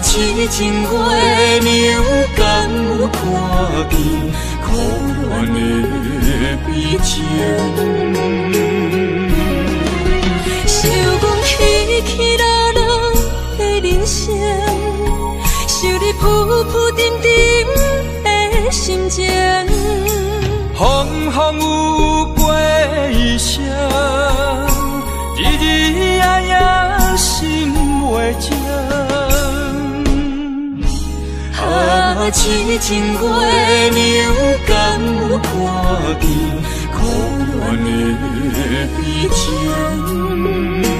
痴情月亮甘有看见苦恋的悲情，想讲起起落落的人生，想你浮浮沉沉的心情，风风雨雨过一生。痴情月亮，甘有看见苦你的情？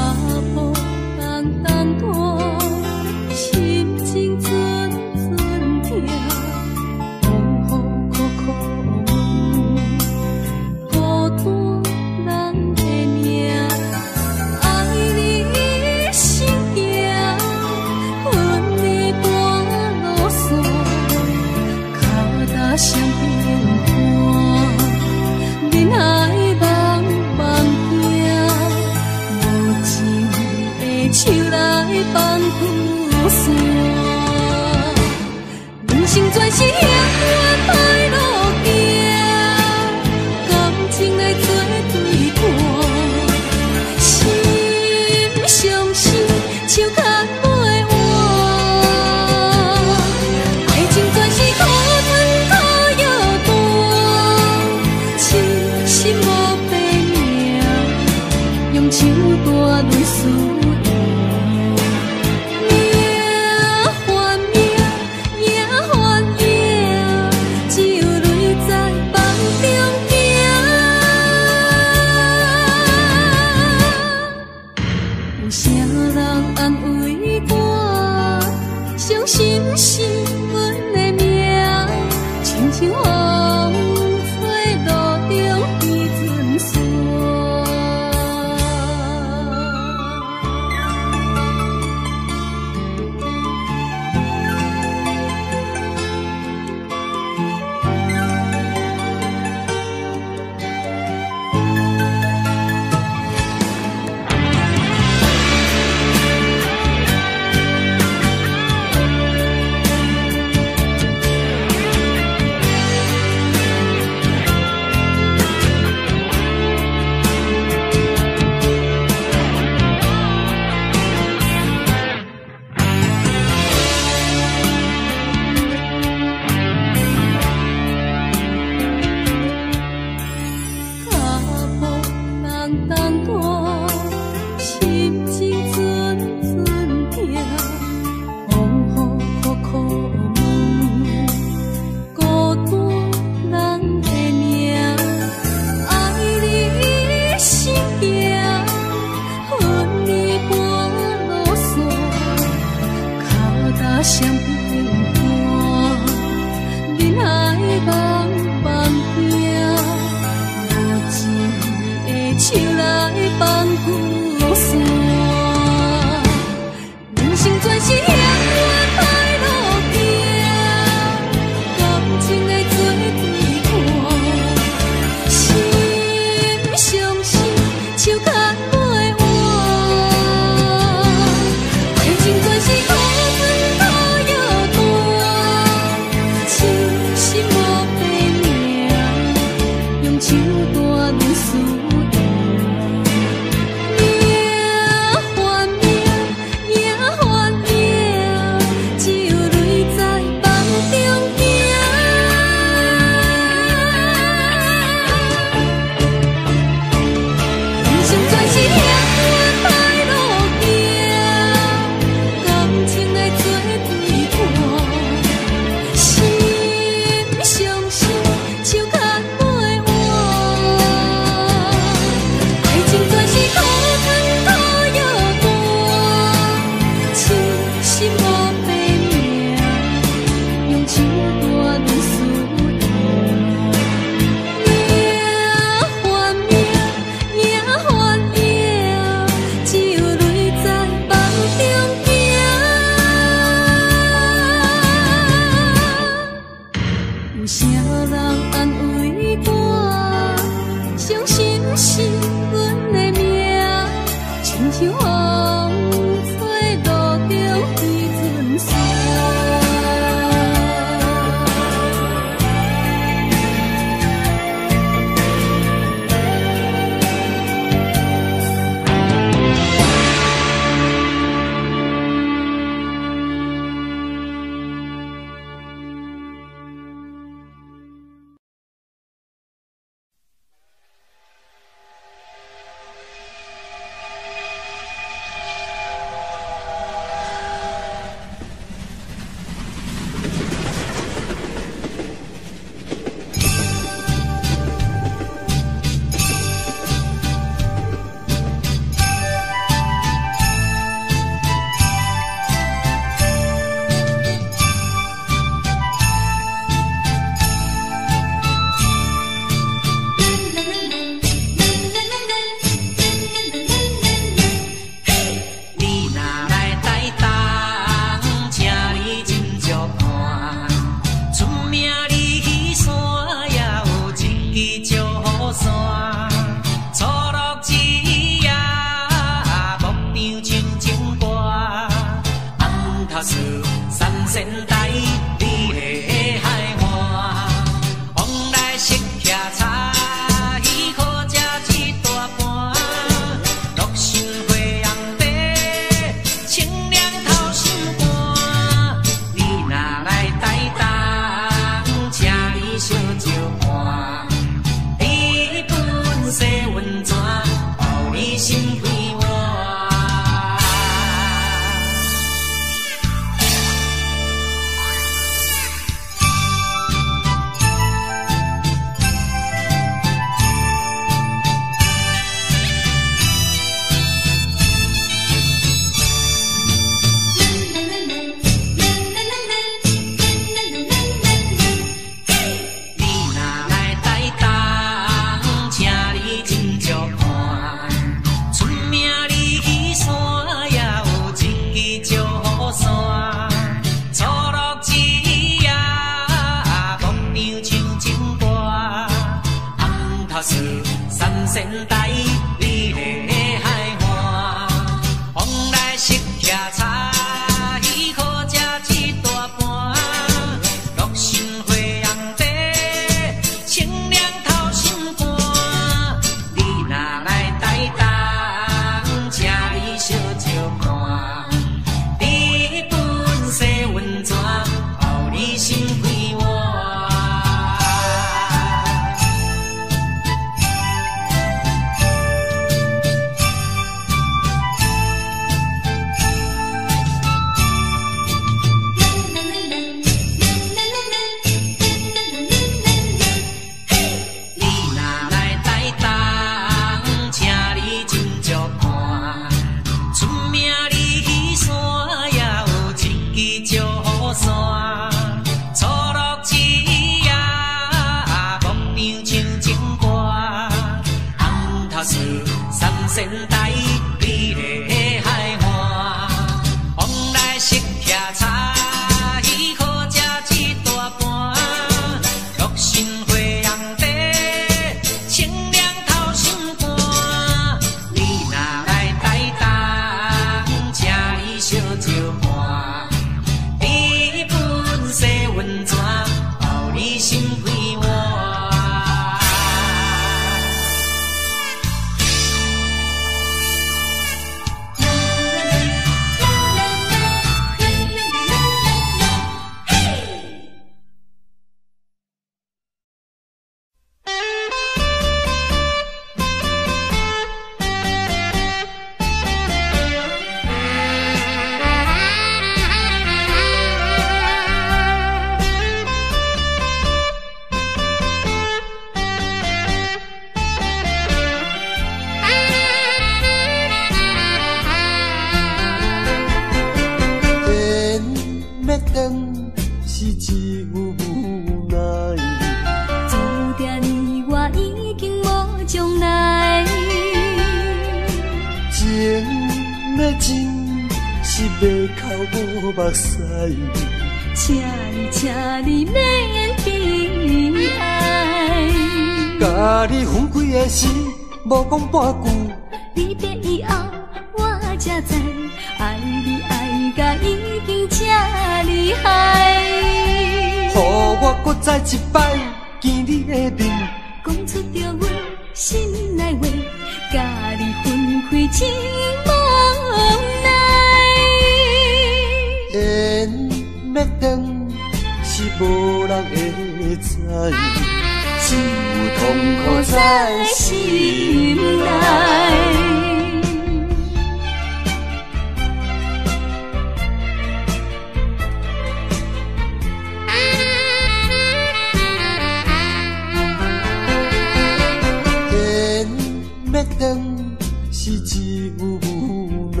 要等是一份无奈。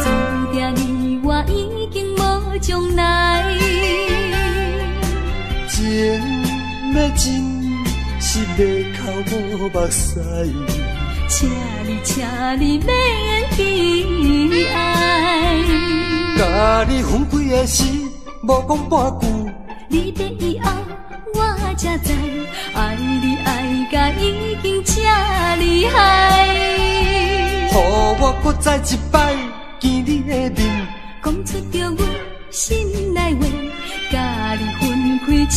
注定你我已经无将来，情要真是要哭无目屎，请你请你免悲哀。甲你分开的时，无讲半句，离别以后，我才知已经这厉害。予我搁再一摆见你的面，讲出着阮心内话，甲你分开真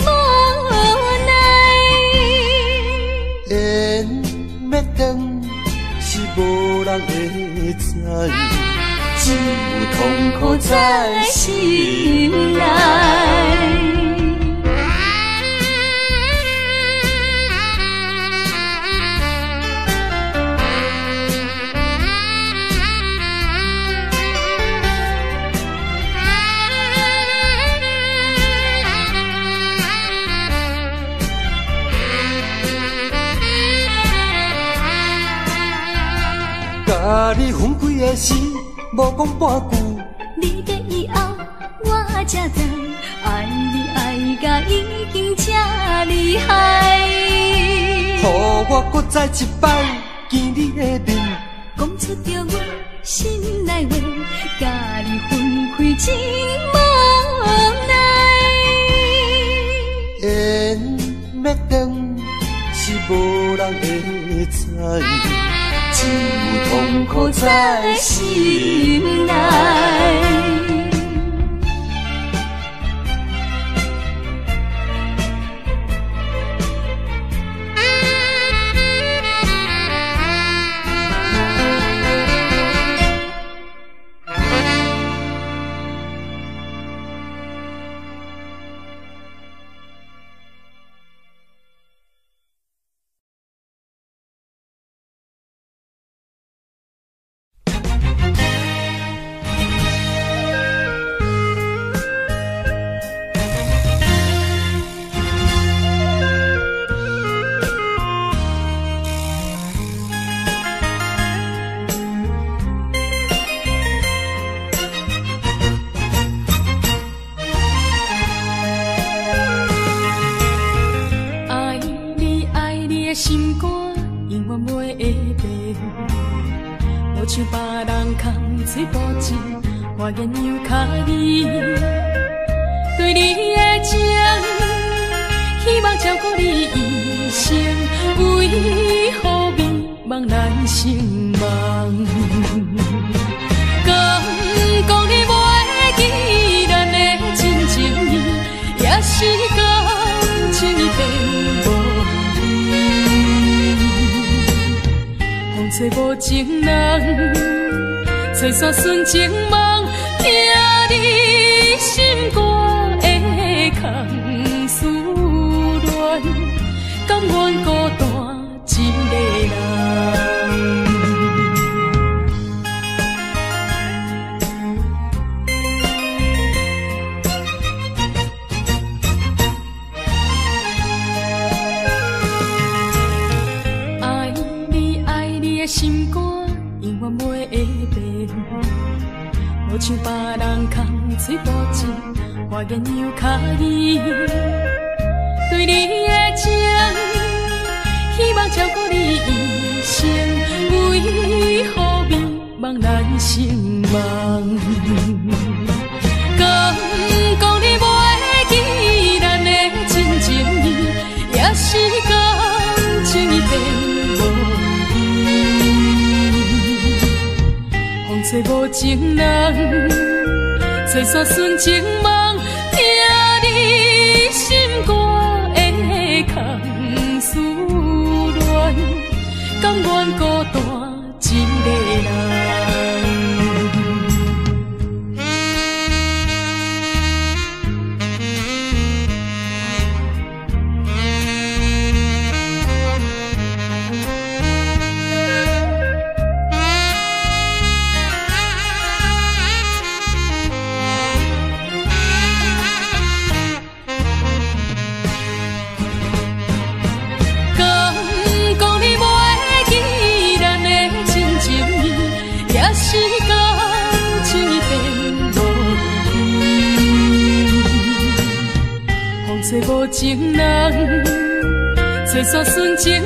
无奈。缘要断是无人会知，只有痛苦在心内。甲你分开的时，无讲半句，离别以后，我才知爱你爱甲已经这厉害。予我搁再一摆见你的面，讲出着我心内话，甲你分开真无奈。缘要等是无人会知，只有痛苦在心内。风吹无情人，吹散纯情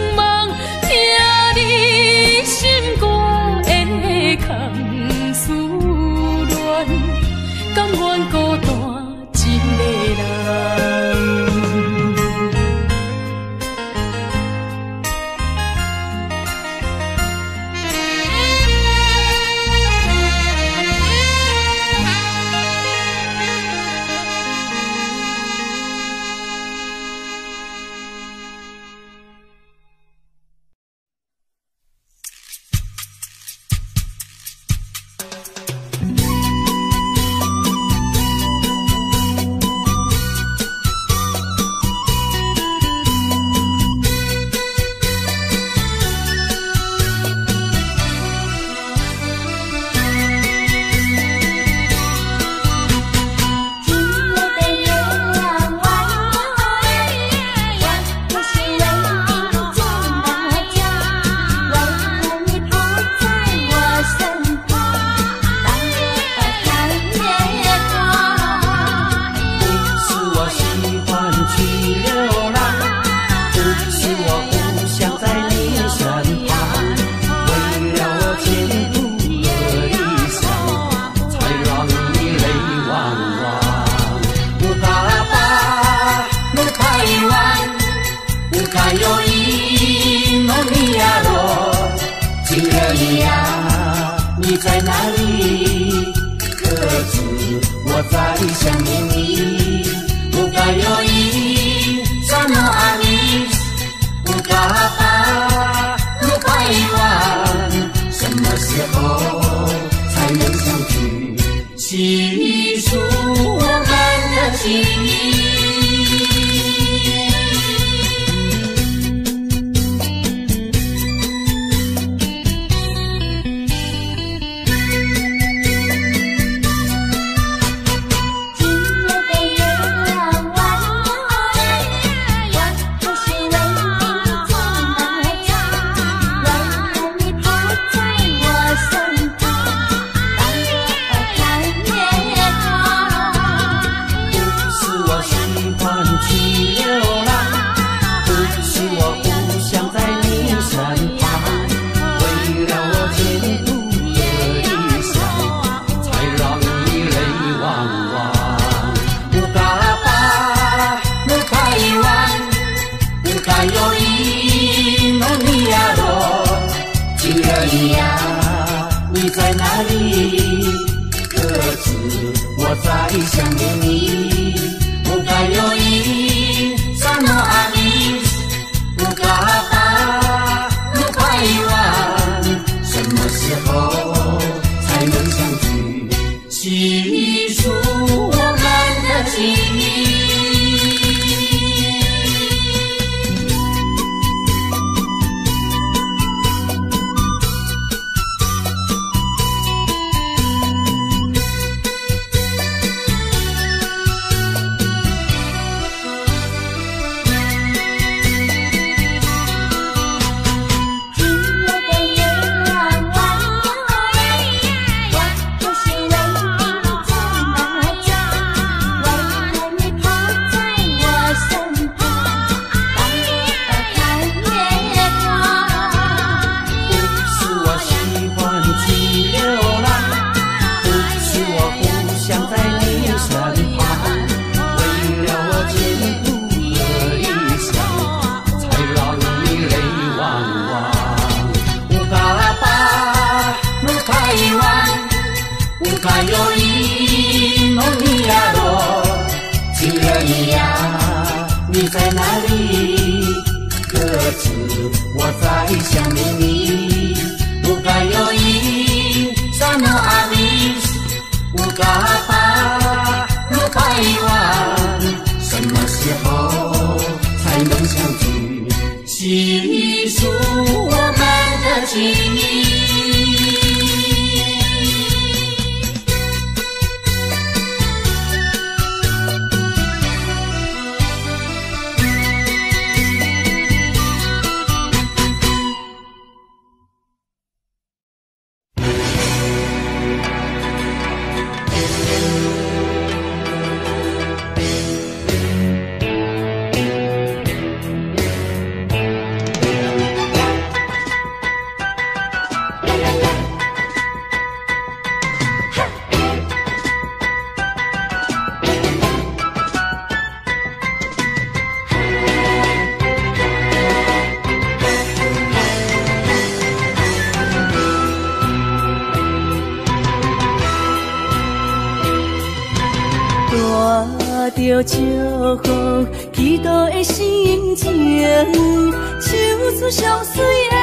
上水的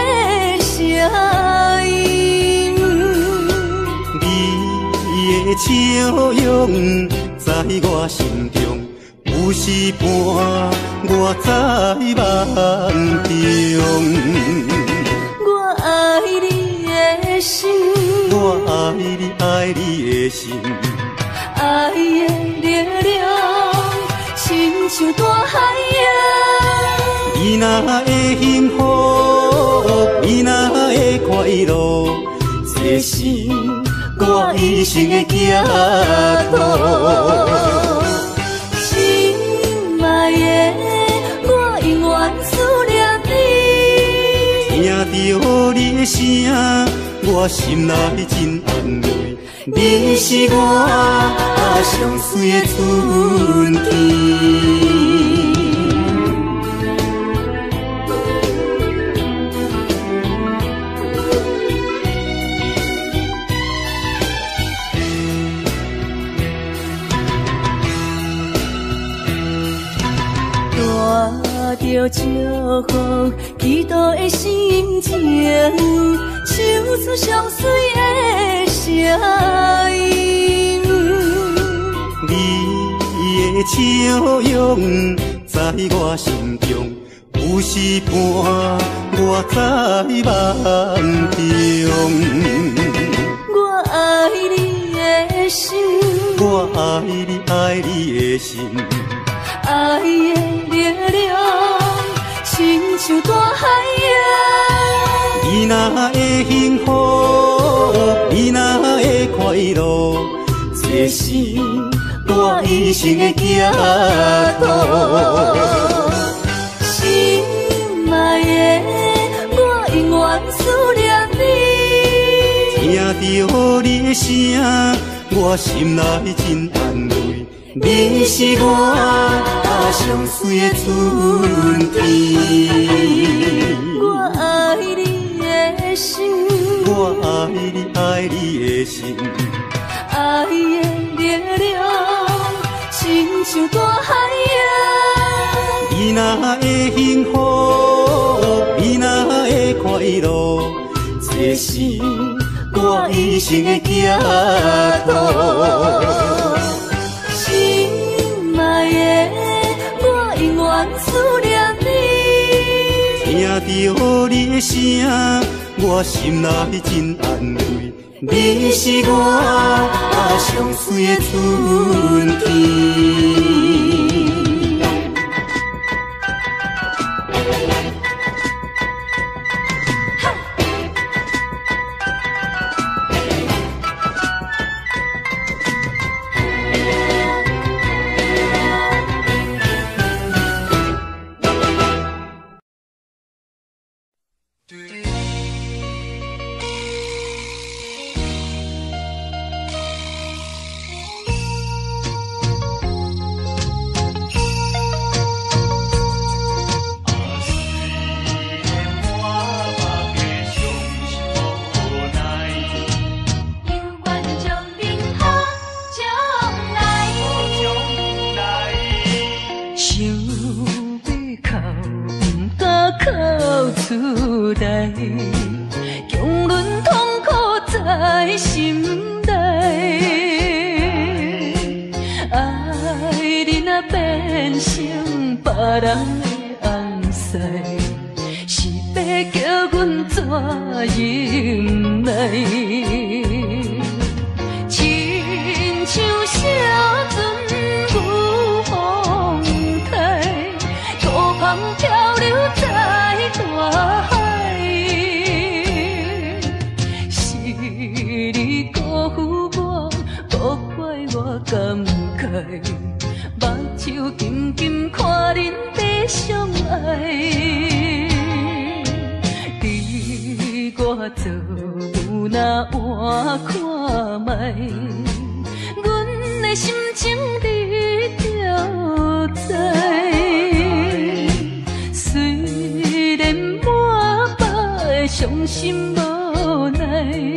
声音。你的笑容在我心中，有时伴我在梦中。我爱你的心，我爱你，爱你的心，爱的力量，亲像大你若会幸福，你若会快乐，这是我一生的寄托。心爱的，我永远思念你。听着你的声，我心内真安慰。你是我上水的春天。着祝福、祈祷的心情，唱出上水的声音。你的笑容在我心中，有时伴我在梦中。我爱你的心，我爱你，爱你的心，爱的力量，亲像大海洋。你若会幸福，你若会快乐，这是我一生的寄托。心爱的，我永远思念你。听着你的声，我心内真安。你是我最上水的春天，我爱你的心，我爱你爱你的心，爱的力量亲像大海啊。你若会幸福，你若会快乐，这是我一生的寄托。思念你。听着你的声，我心内真安慰。你是我、啊、上水的春天。伤心无奈。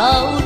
心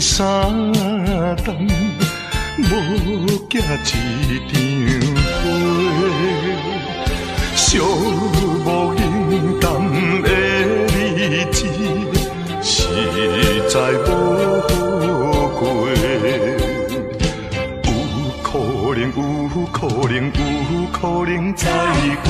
三冬，无行一场花。寂寞冷淡的日子，实在不好过。有可能，有可能，有可能再会。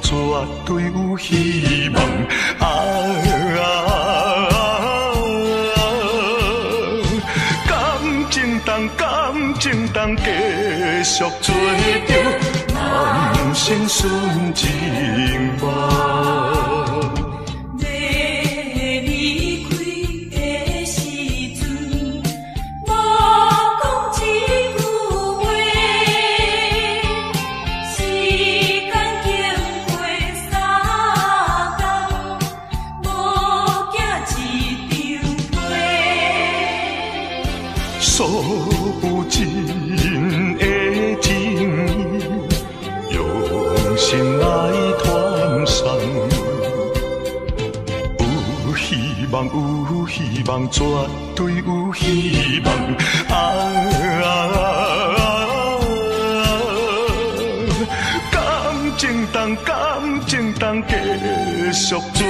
绝对有希望。啊啊啊！感情重，感情重，继续做着，人生顺境。绝对有希望。啊啊啊啊感情重，感情重，继续。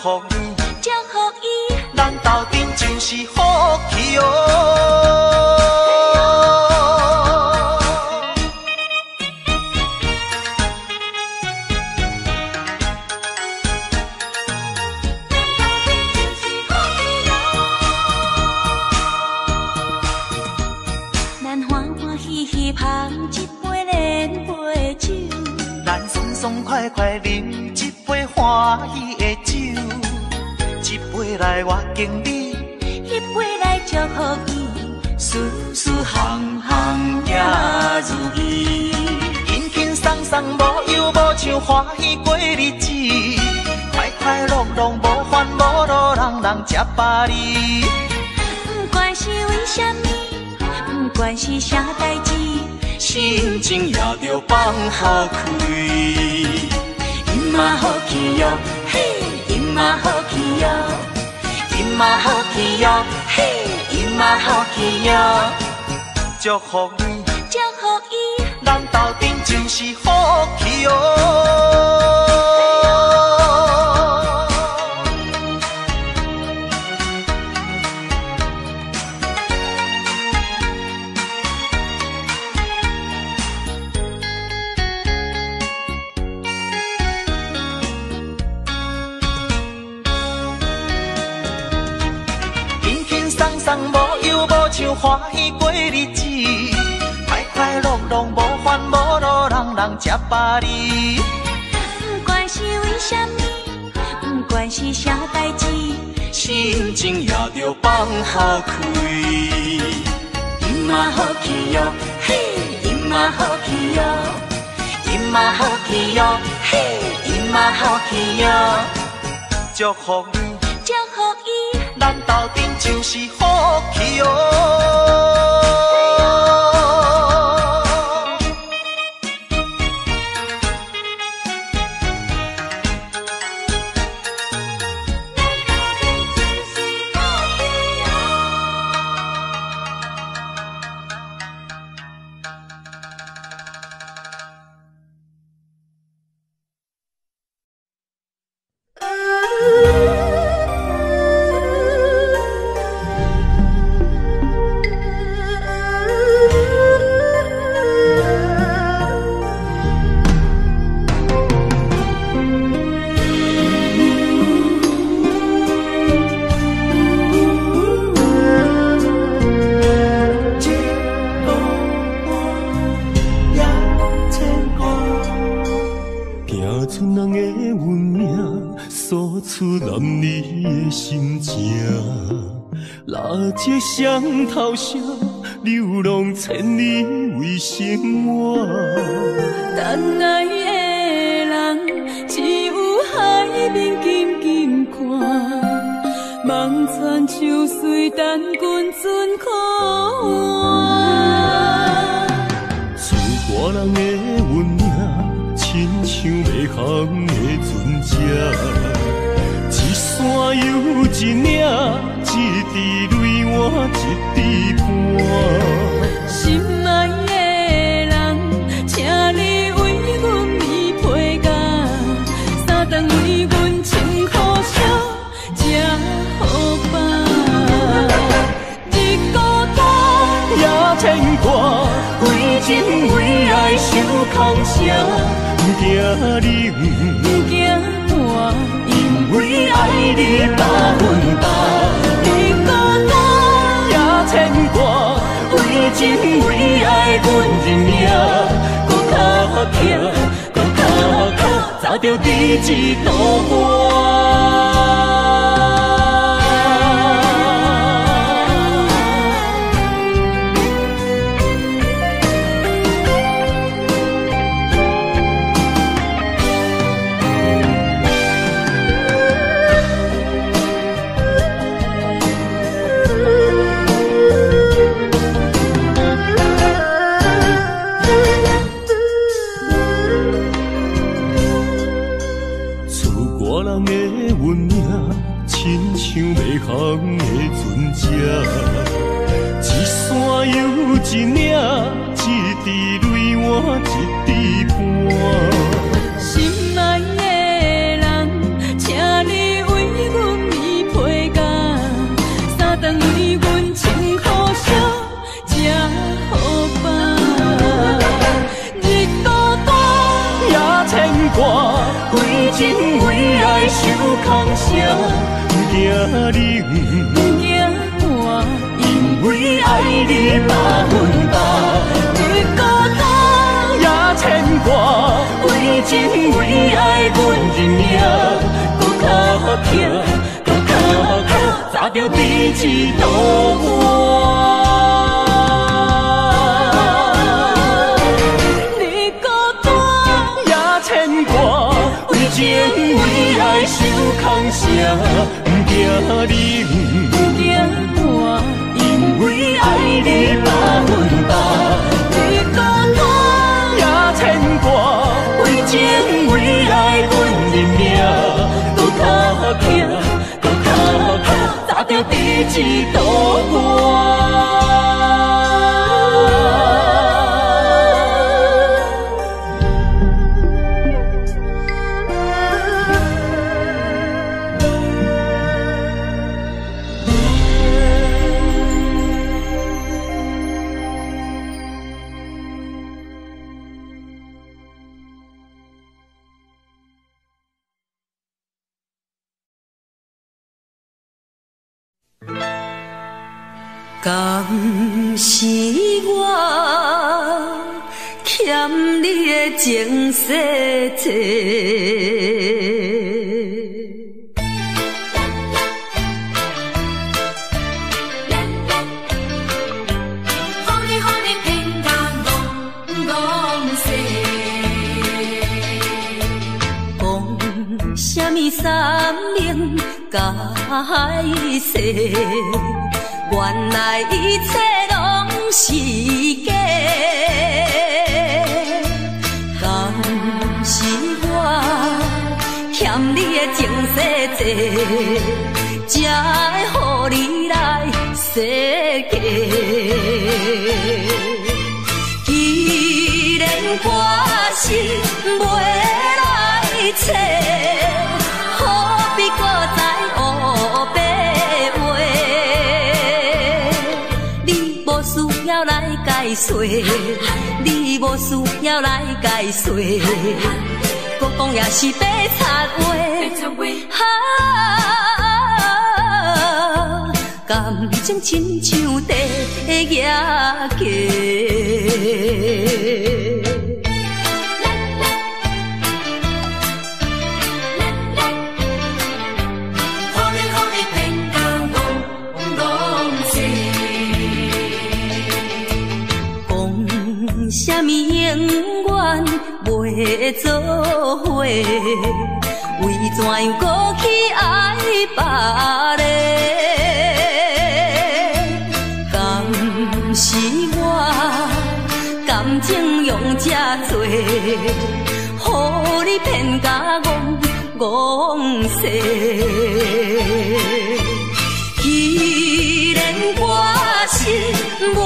好巴黎。不管是为什么，不管是啥代志，心情也着放下开。饮啊好气哟，嘿，饮啊好气哟，饮啊好气哟，嘿，饮啊好气哟。祝福你，祝福伊，咱斗阵就是好气哟、敢是我欠你的情世多？好你好你偏甲戆戆世，讲什么三明解释？原来一切拢是假。敢是我欠你的情世多，才会乎你来世界。既然我是袂来找，解说，你无需要来解说，搁讲也是白插话。啊，感情亲像地野鸡。做伙？为怎样搁去爱别个？敢是我感情用这多，予你骗甲戆戆世？既然我是袂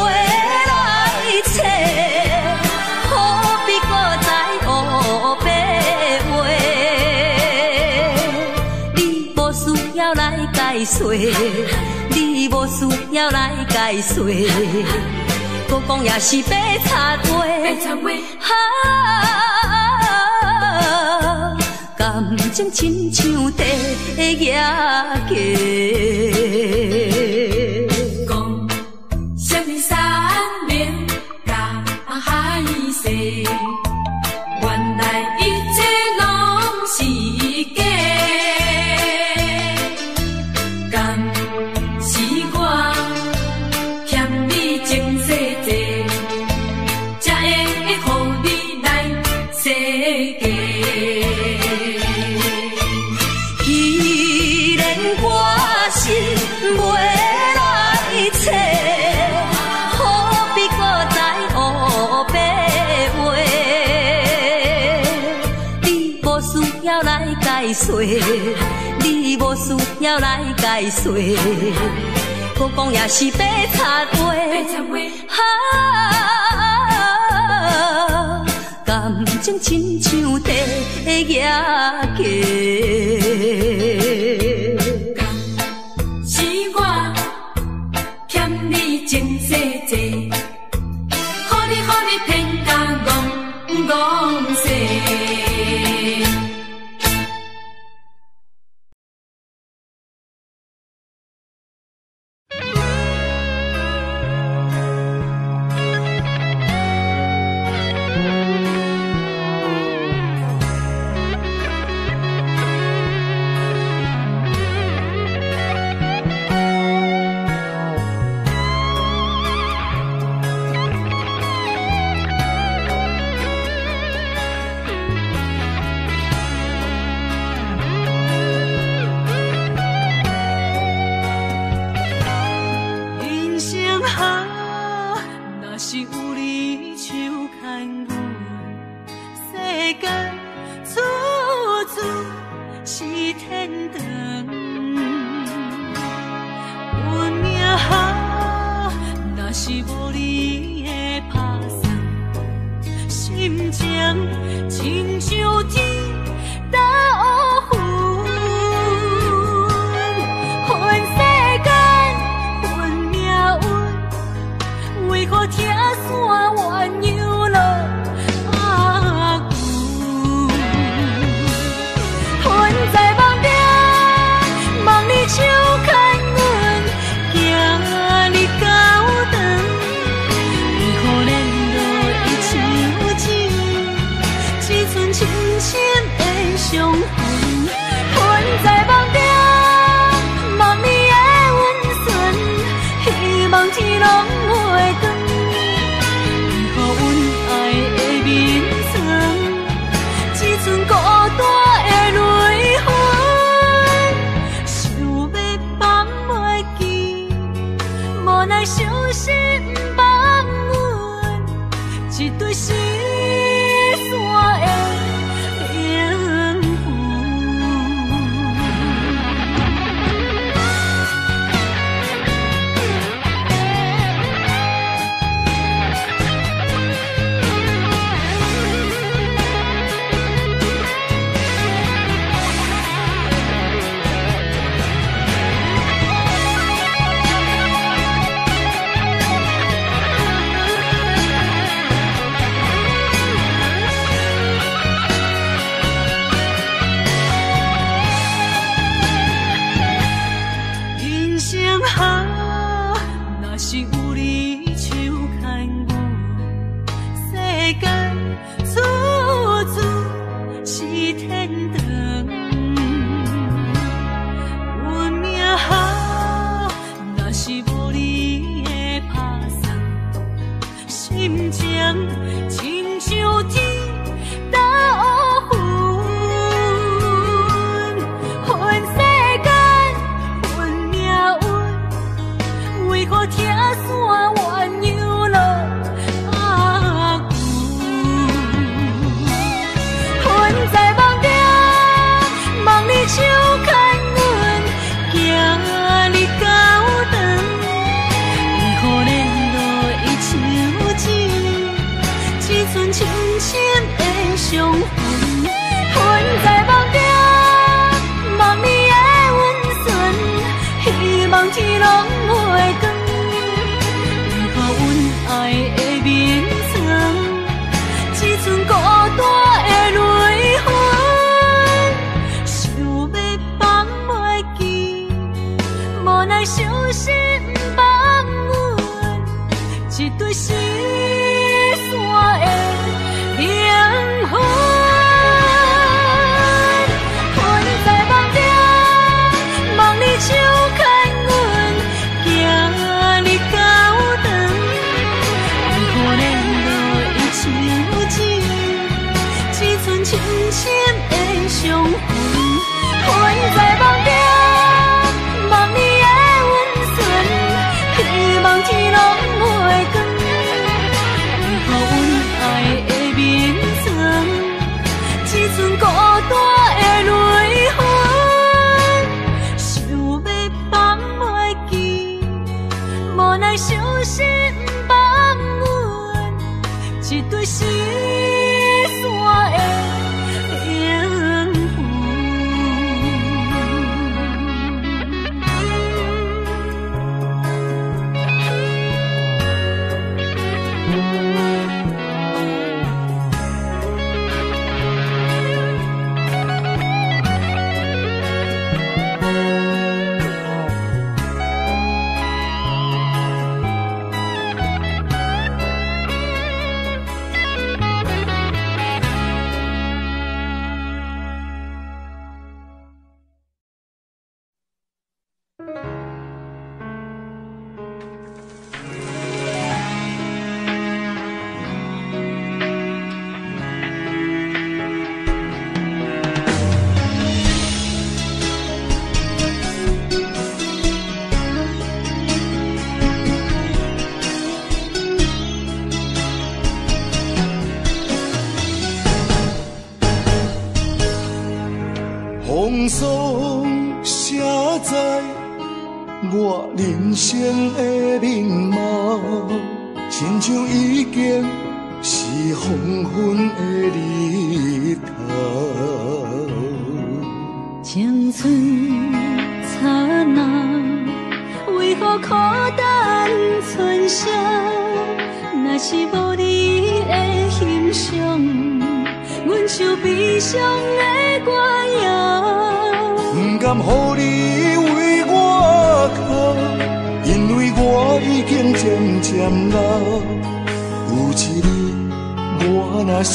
解说，你无需要来解说，搁讲也是白插话。啊，感情亲像地野鸡。了来解说，搁讲也是白插话。啊，感情亲像地野鸡。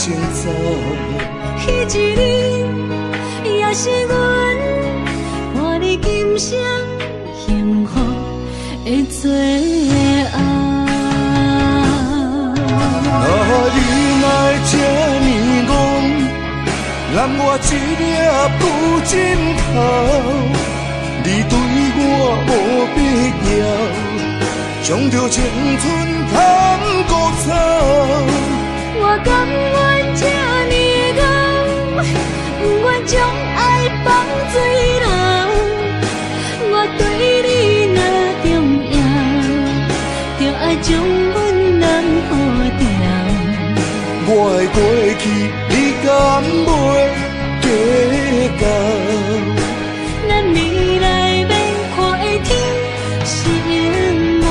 我若先走，彼一日，也是阮伴你今生幸福的最后。啊，你来这呢戆，揽我一粒不枕头。你对我无必要，将着青春通孤草。我甘愿这呢戆，不愿将爱放水流。我对你若重要，就爱将阮人护掉。我的过去，你敢袂计较？咱未来免看的天是永远，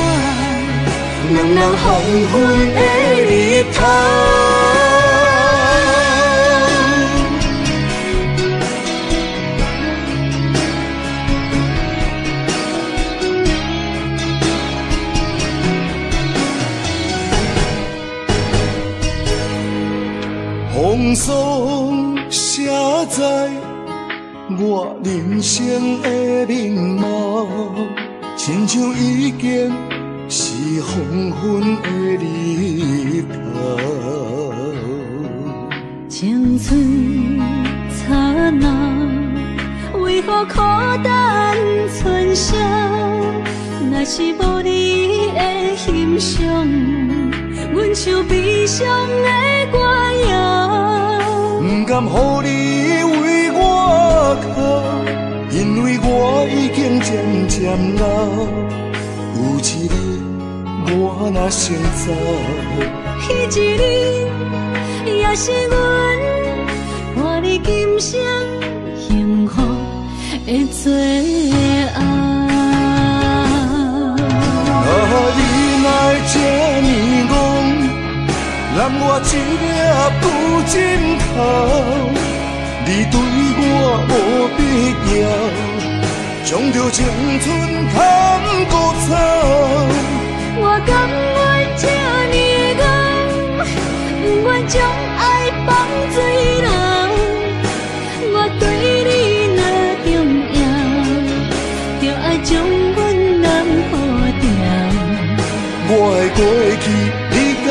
两人黄昏的头。风霜写在我人生的面貌，亲像已经悲伤的歌谣。不甘予你为我哭，因为我已经渐渐老。有一日我若先走，彼一日，也是阮伴你今生幸福的最后。让我一粒不枕头。你对我无必要，将着青春通孤草。我甘愿这呢戆，不愿将爱放水流。我对你若重要，就爱将阮人护掉。我的过去，你敢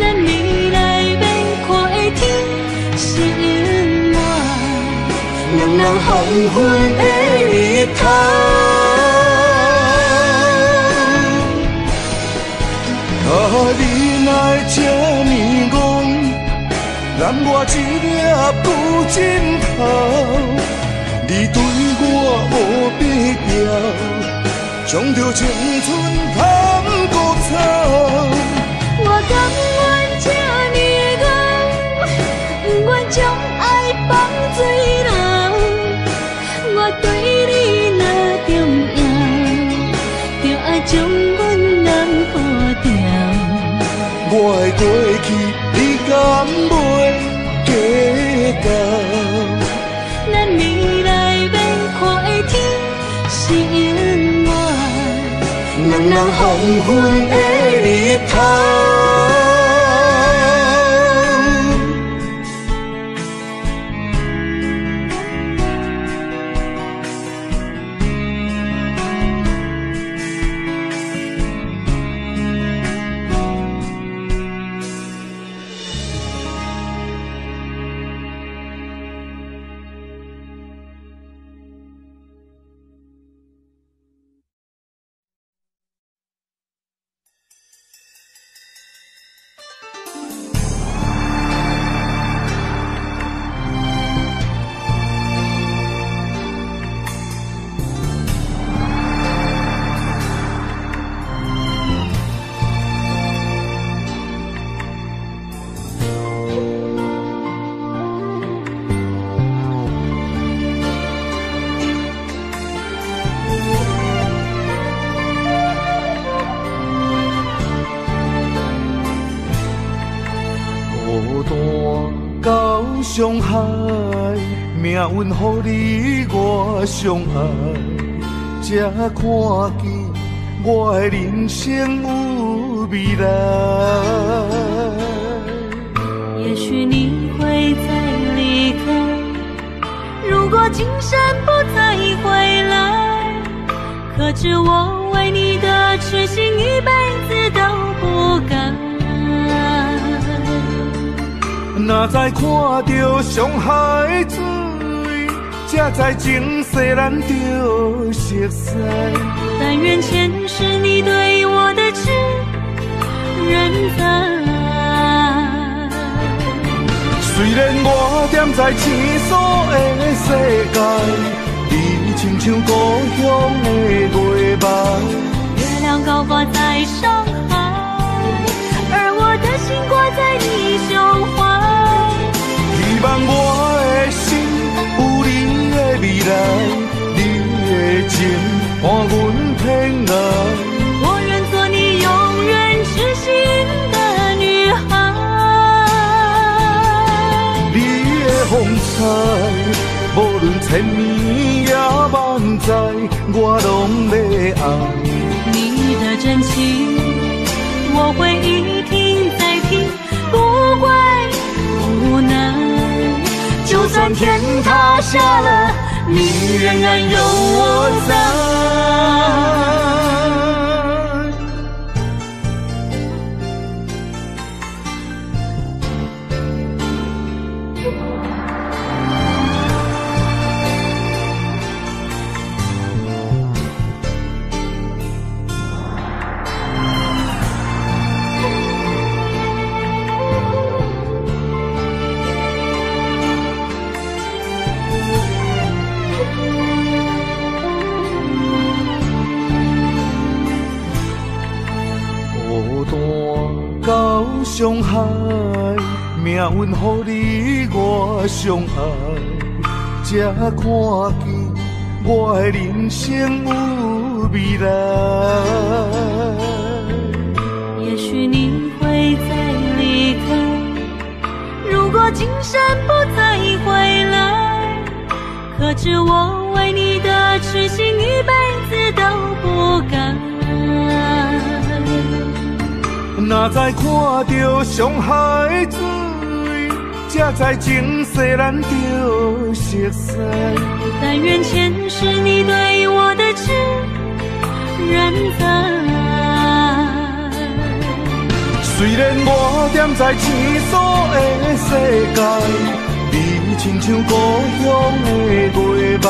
咱未来免看的天是永远，两人黄昏的日头。啊，你来这呢戆，揽我一粒不枕头。你对我无必要，将着青春我的过去，你敢袂计较？咱未来要看的天是永远。两人黄昏的日头。我相爱，才看见我的人生有未来。也许你会再离开，如果今生不再回来，可知我为你的痴心一辈子都不改。若再看到上海水，才知情世咱着熟悉。但愿前世你对我的痴人在。虽然我踮在青锁的世界，你亲像故乡的月白。月亮高挂在上海，而我的心挂在你胸怀。希望我未来，你的情伴阮天涯。我愿做你永远痴心的女孩。你的风采，无论千年也万载，我拢要爱。你的真情，我会一听再听，不怪不难。就算天塌下了，你仍然有我在。伤害，命运予你我相爱，才看见我的人生有未来。也许你会再离开，如果今生不再回来，可知我为你的痴心一辈子都不改。若再看到上海水，才知情世咱着熟悉。但愿前世你对我的痴仍在。虽然我踮在青锁的世界，你亲像故乡的月白。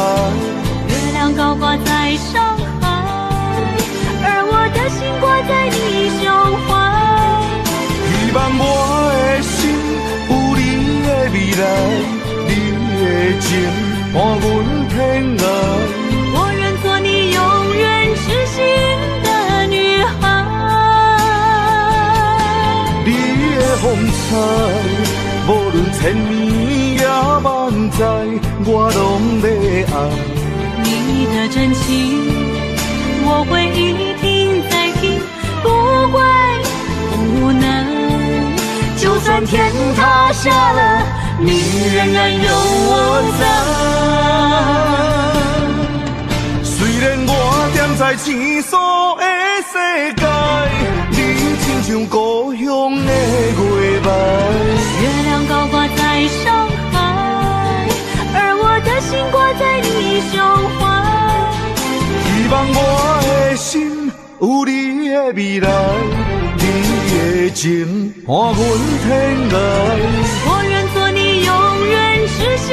月亮高挂在上海，而我的心挂在你胸怀。希望我的心有你的未来，你的情伴阮天涯。我愿做你永远痴心的女孩。你的风采，无论千年也万载，我拢要爱。你的真情，我会天塌下了，你仍然有我在。虽然我站在青锁的世界，你亲像故乡的月白。月亮高挂在上海，而我的心挂在你胸怀。希望我的心有你的未来，情伴阮天涯。我愿做你永远痴心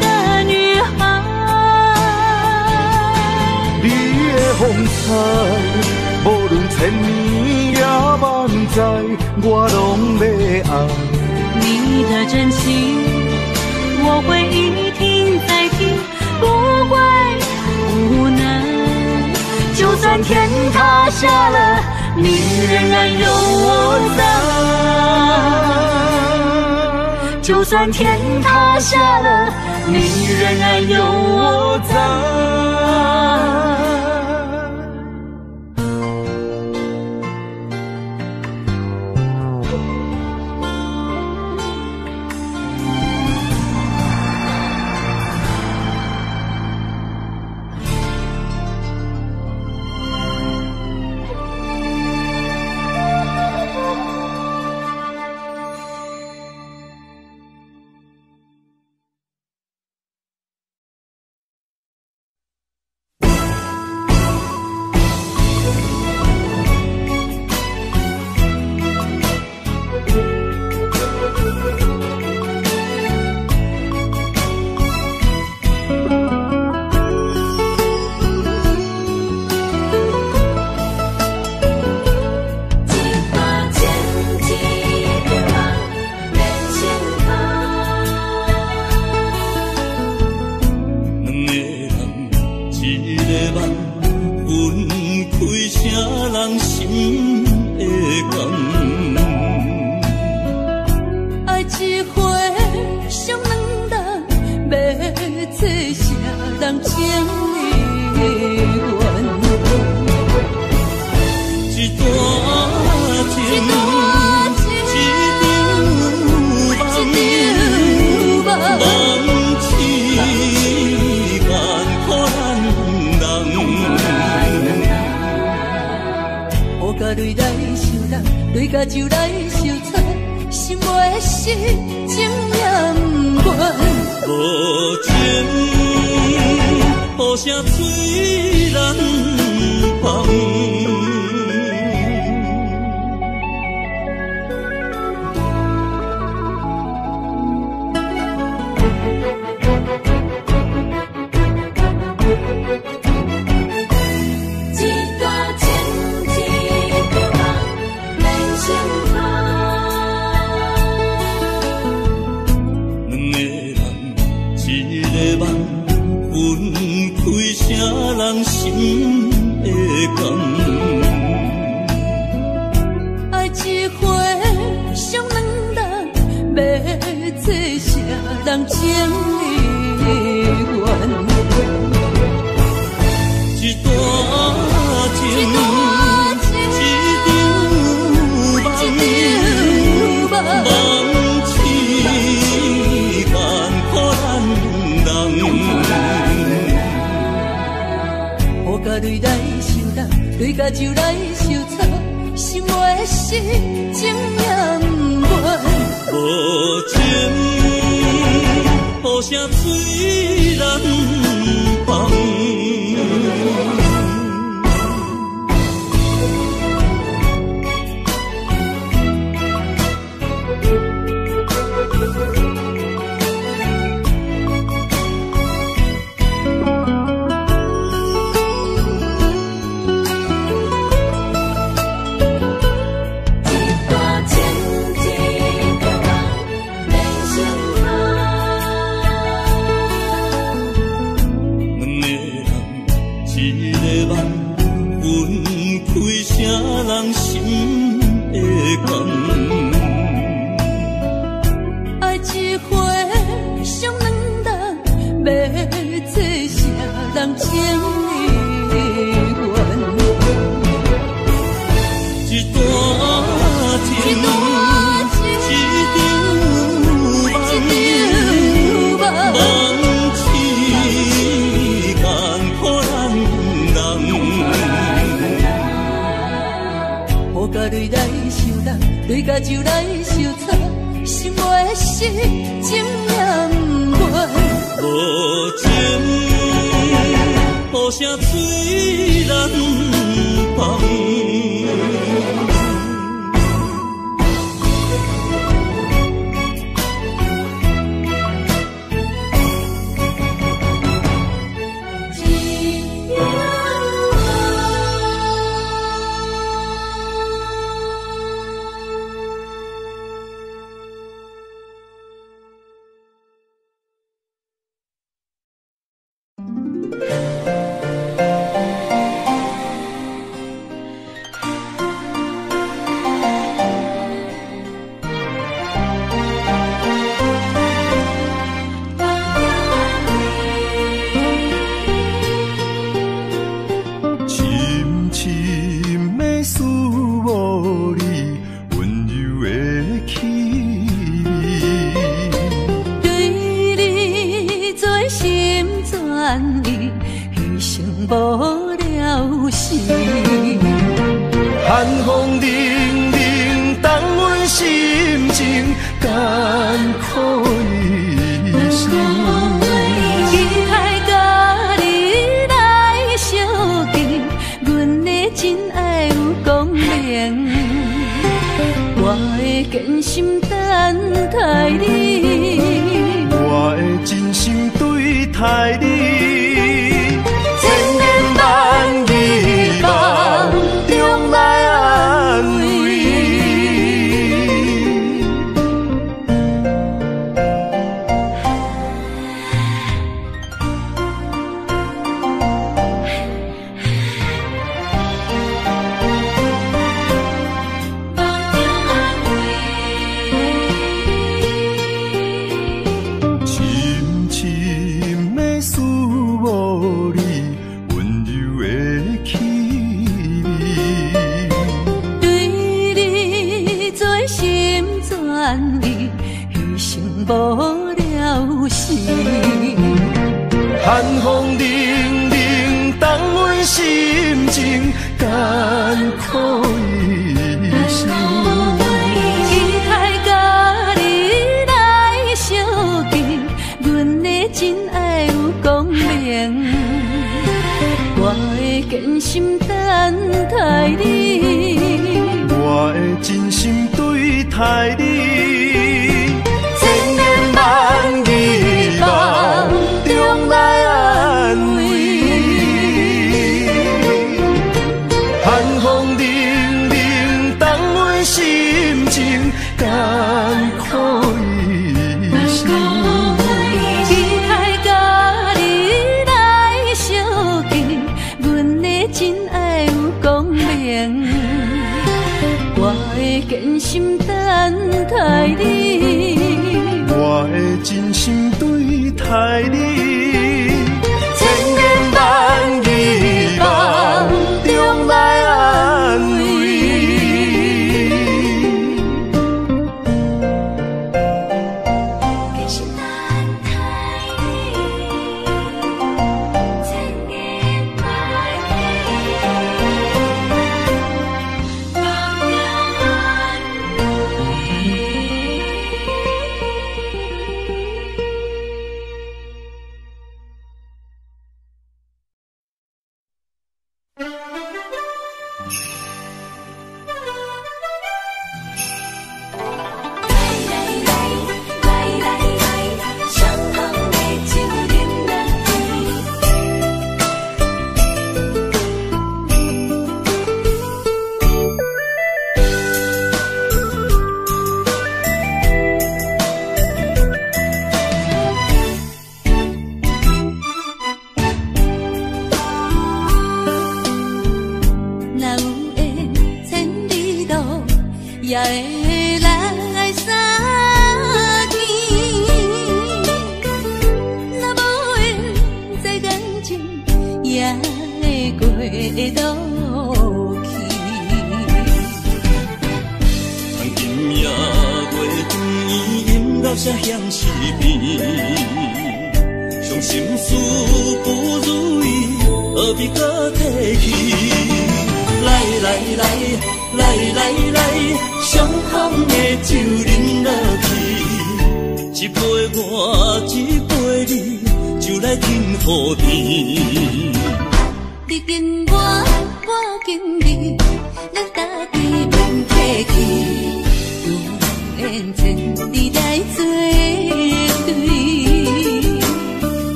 的女孩。你的风采，无论千年也万载，我拢要爱。你的真情，我会一听再听，不怪不能。就算天塌下了，你仍然有我在。就算天塌下来，你仍然有我在。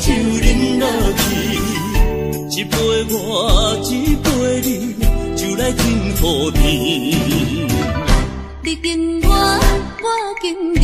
酒饮落去，一杯我一杯你，就来敬乎你。你敬我，我敬你。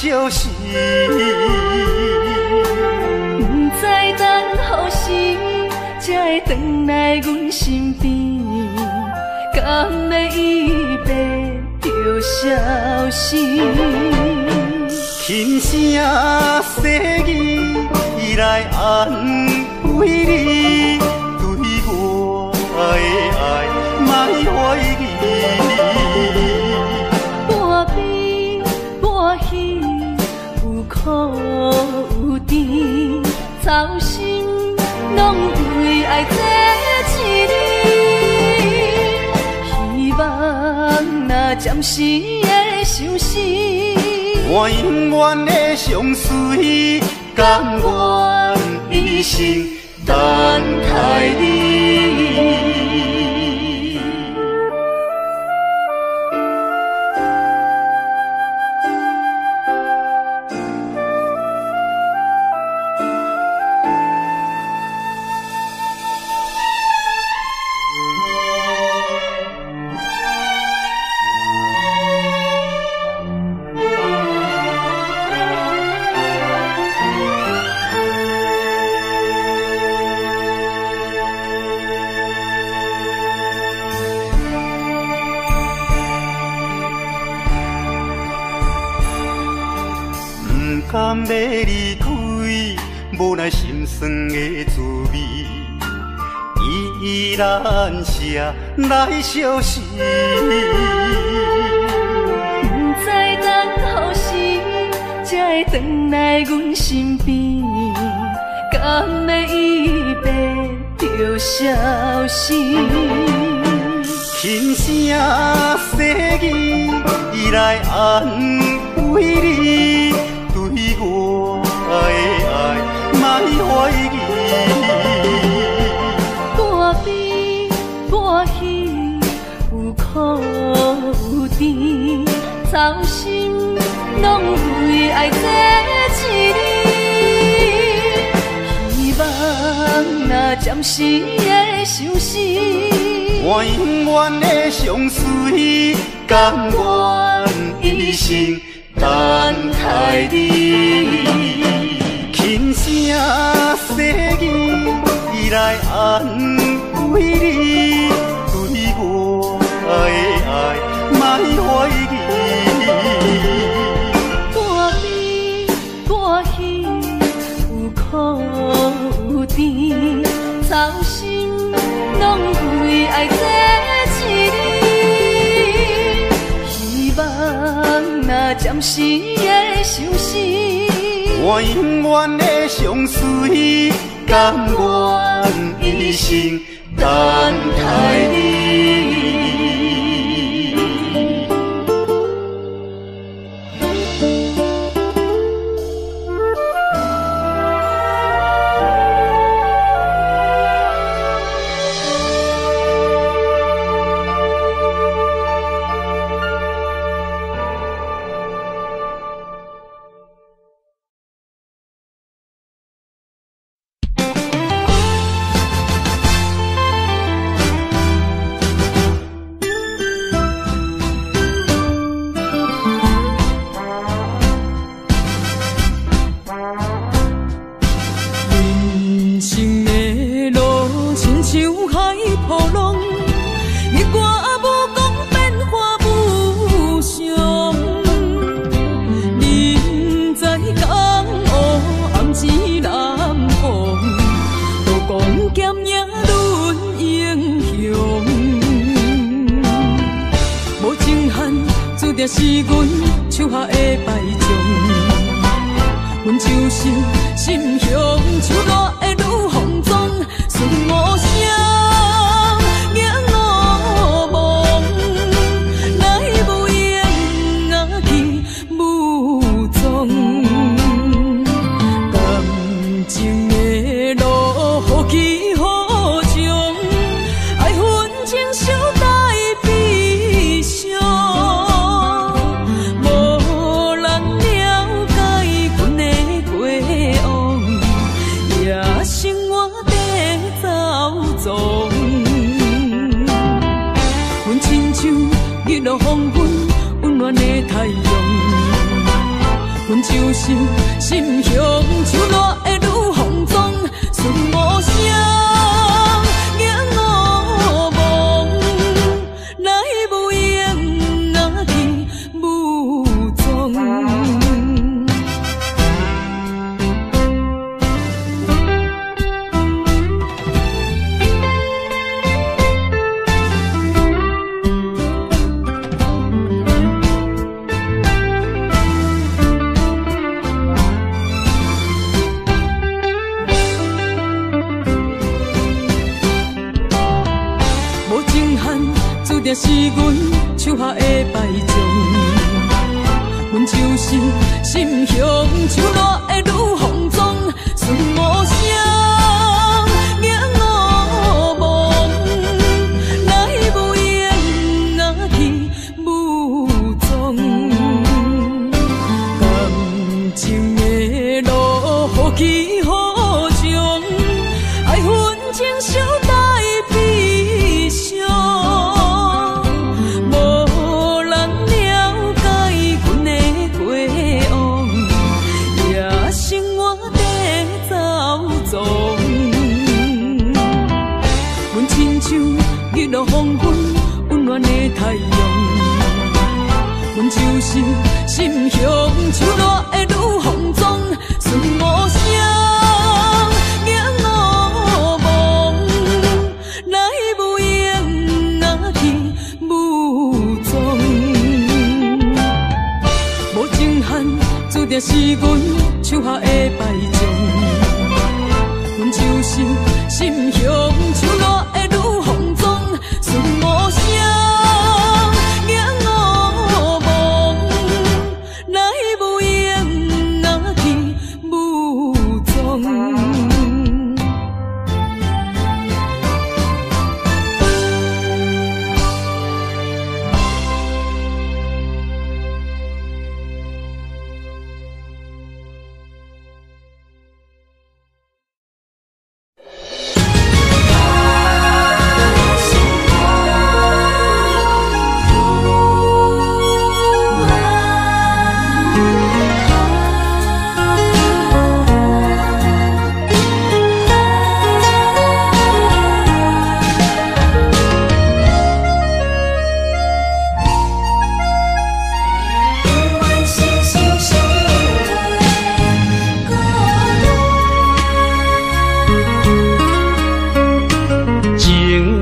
休息。休息。我永远的相思，甘愿一生等待你。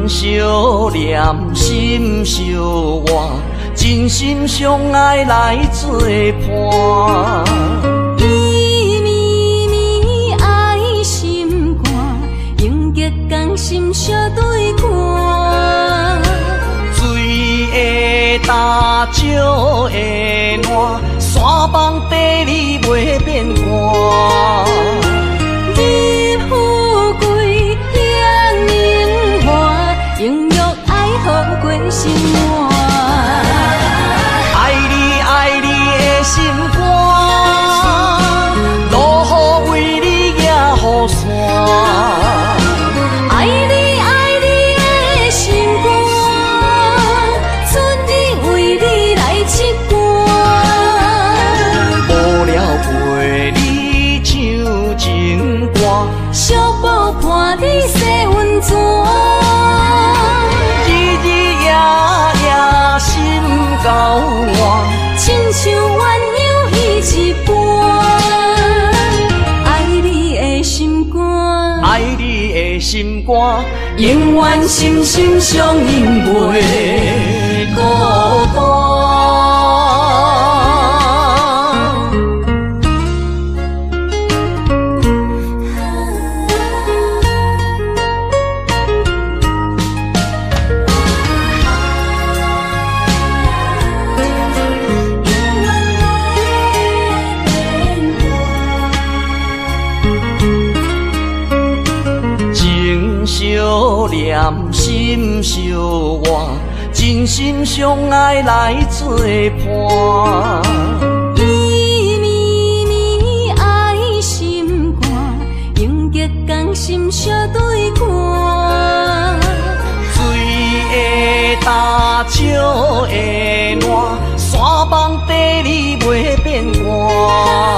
想念心相我，真心相爱来做伴。依爱心肝，心相对看。石的烂，山崩地裂袂。永远心心相印陪伴心相爱来作伴，伊爱心，用心相对看。水，烂，山崩地裂袂变卦。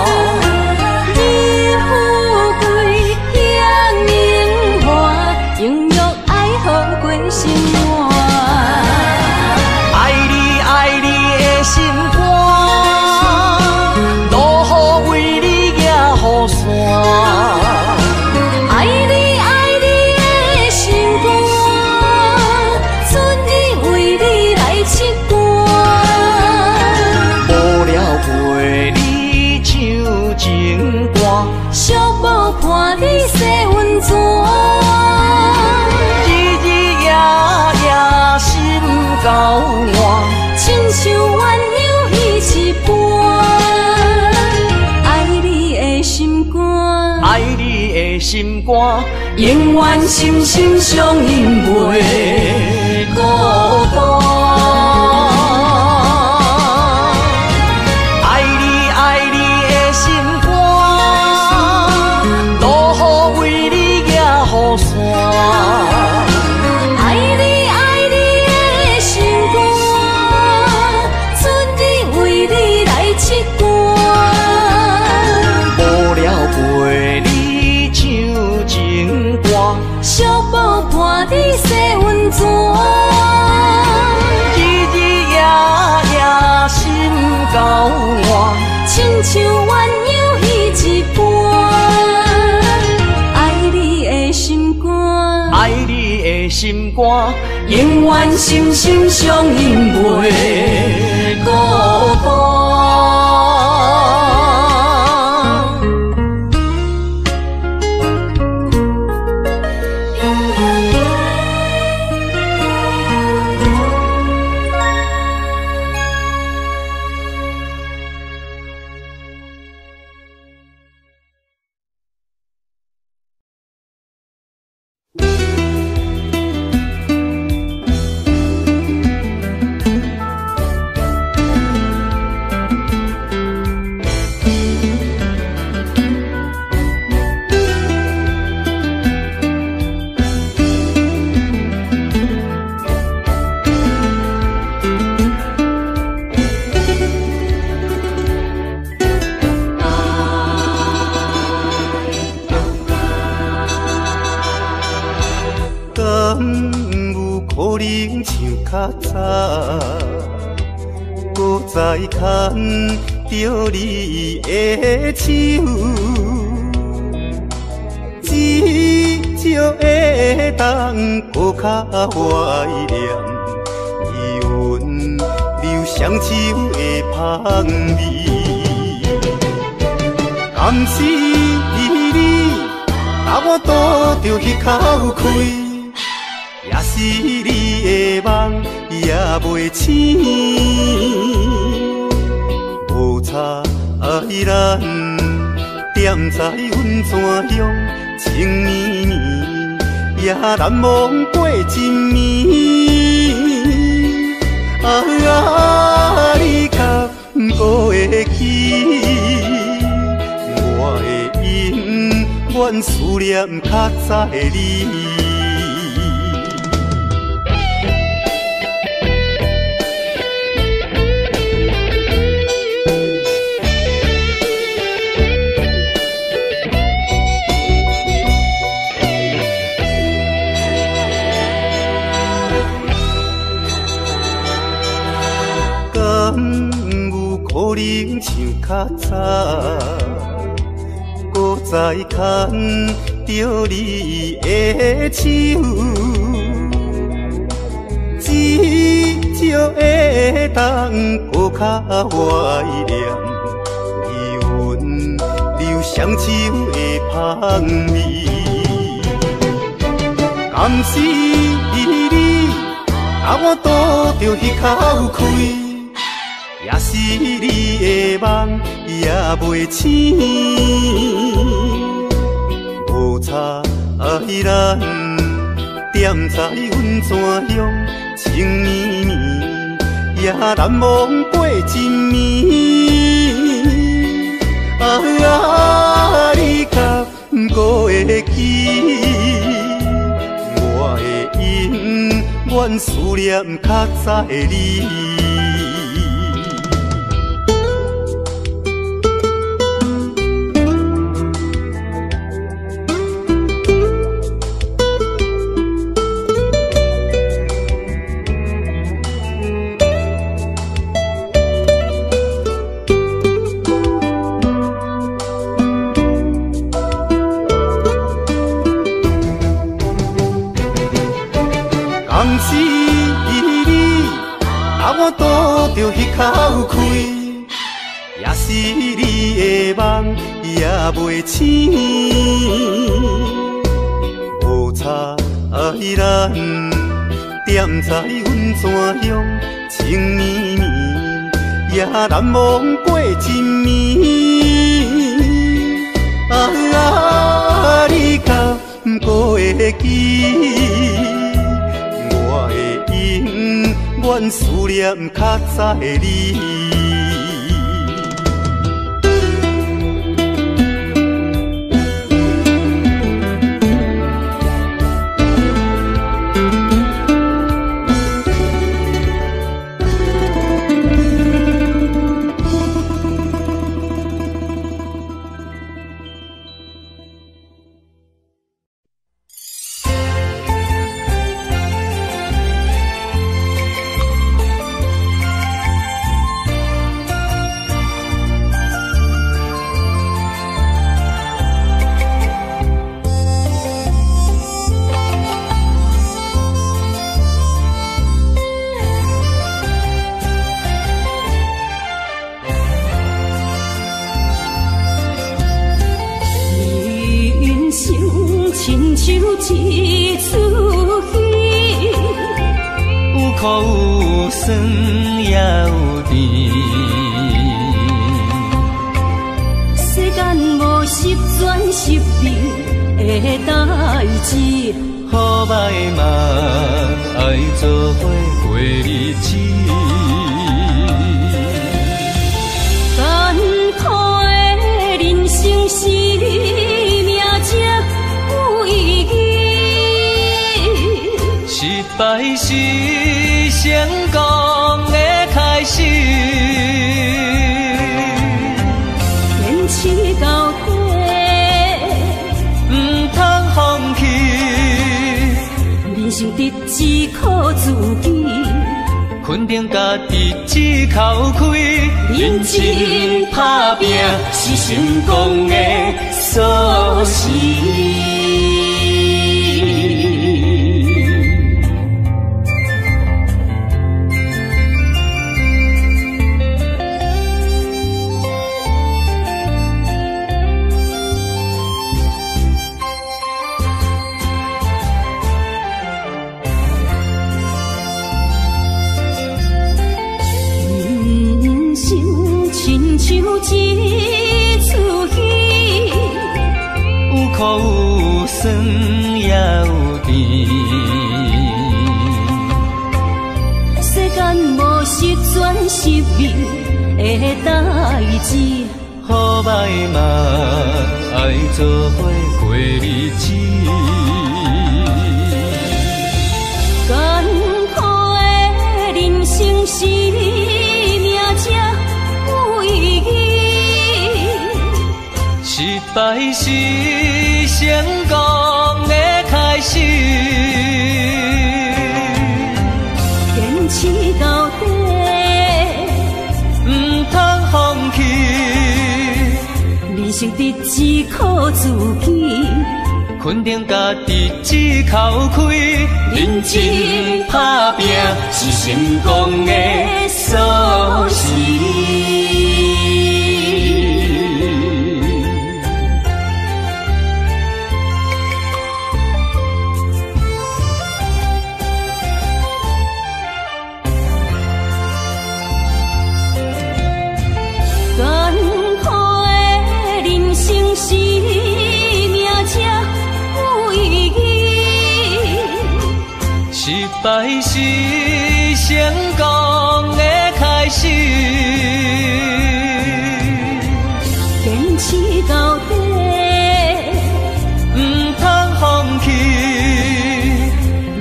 永远心心相印袂过。唱鸳鸯，那一段爱你的心肝，爱你的心肝，永远心心相印，袂孤单。不是你，把我堵着口口开，也是你的梦也袂醒。无差爱咱，惦在温泉中情绵绵，也难忘过一暝。啊，你可会去？永远思念较早的你。敢有可能像较早，再牵着你的手，至少会当搁较怀念你温柔双手的香味。敢是你，啊我拄着迄口开。也是你的梦也袂醒，无差爱咱踮在阮山乡，情绵绵也难忘过一暝。啊，你敢不会记？我的永远思念较早的你。着迄口开，也是你的梦也袂醒，无差咱踮在阮山乡，情绵绵也难忘过一暝。啊，你敢不会记？阮思念较早的你。成功的钥匙。亲像一。苦有酸也有甜。世间无十全十美的代志，好歹嘛爱做伙过日子。艰苦的人生是命才有意义。失败是成功的开始。坚持到底，唔通放弃，人生得只靠自己。肯定家己只口开，认真打拼是成功的锁匙。是成功的开始。坚持到底，唔通放弃，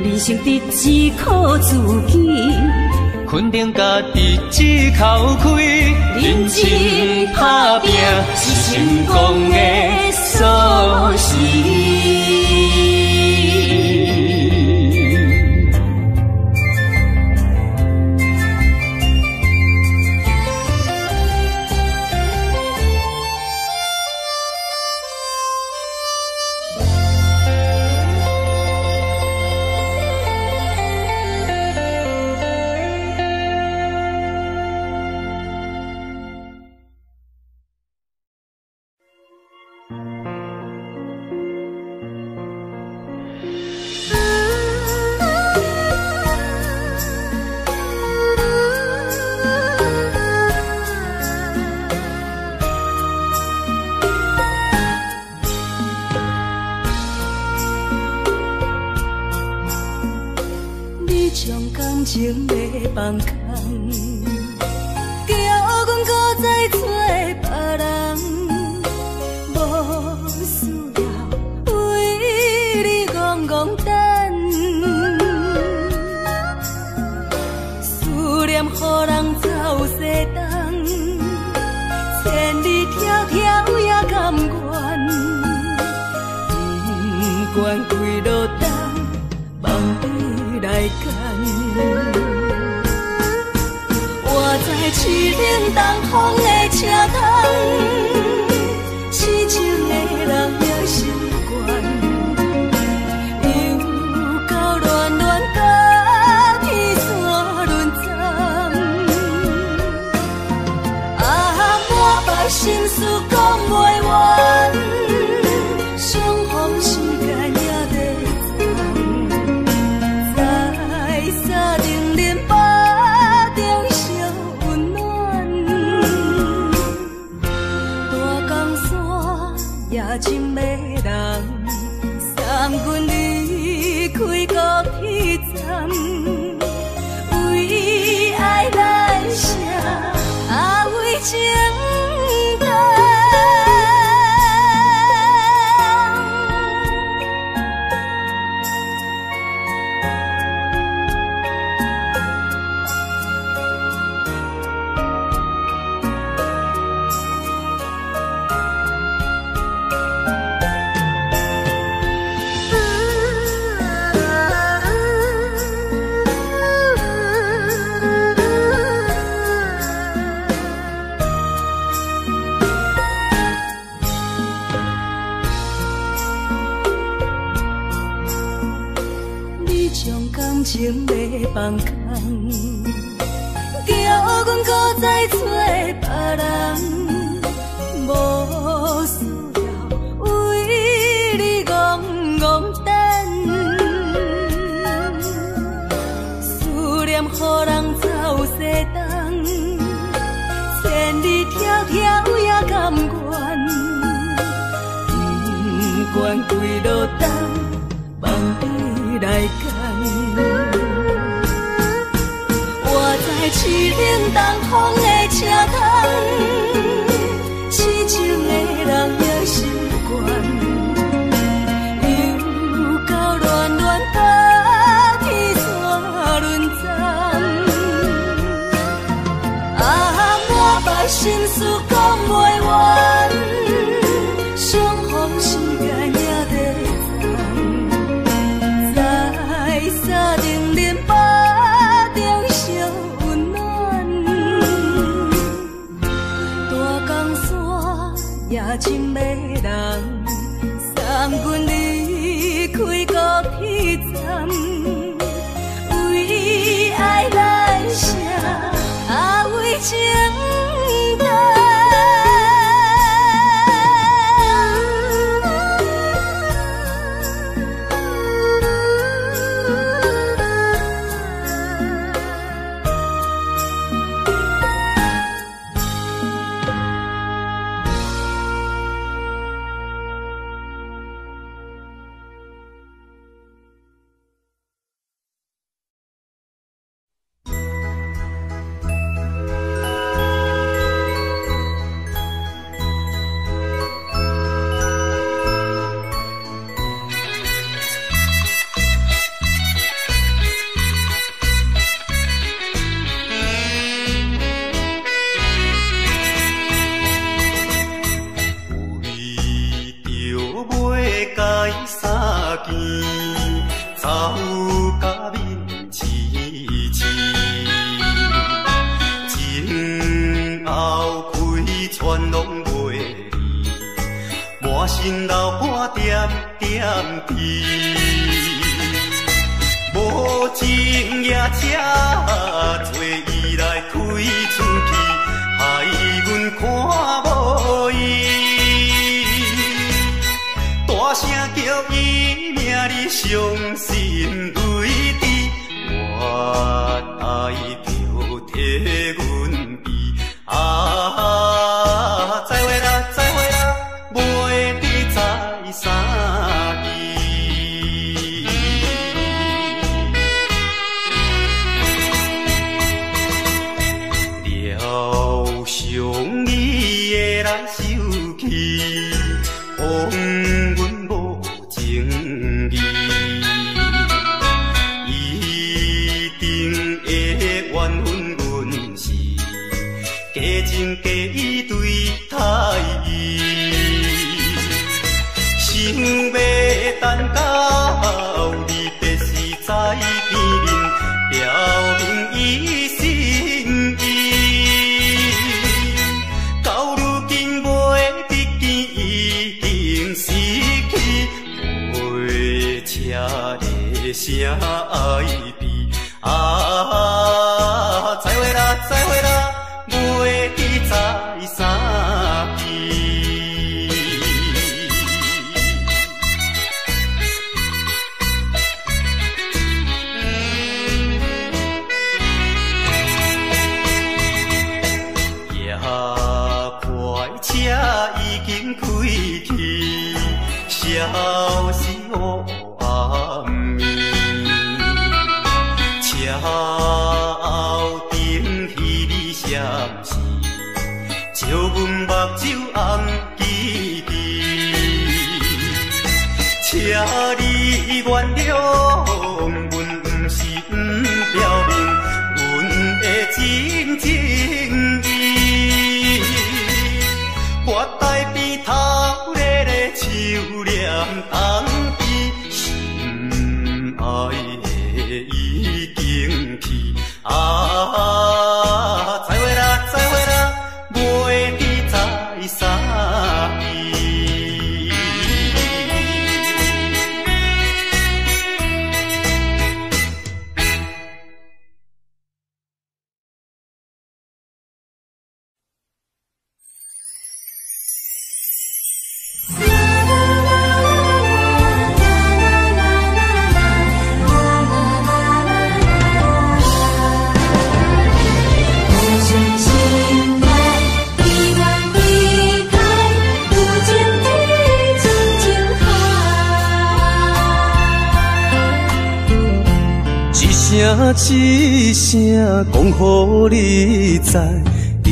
人生得只靠自己。肯定家己只靠开，认真打拼是成功的锁匙。免开落灯，望你来看。我在凄冷东风的车窗，痴情的人也习惯，又到乱乱打天山轮站。啊，我把心事。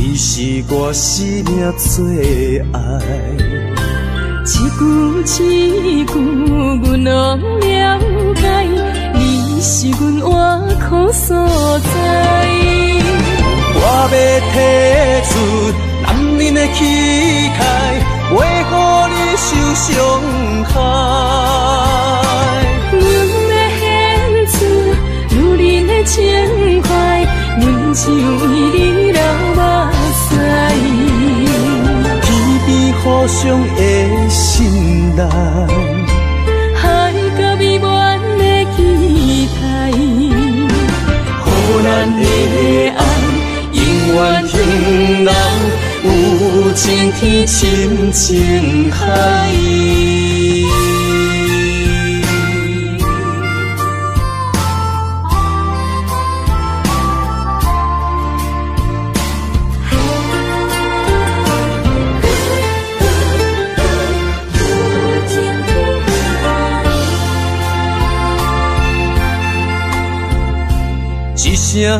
你是我生命最爱。一句一句，阮拢了解，你是阮活苦所在。我要提出男人的气概，袂予你受伤害。阮要献出女人的情怀，阮只为你互相的信赖，海角美满的期待，予咱的爱永远停留有情天深情海。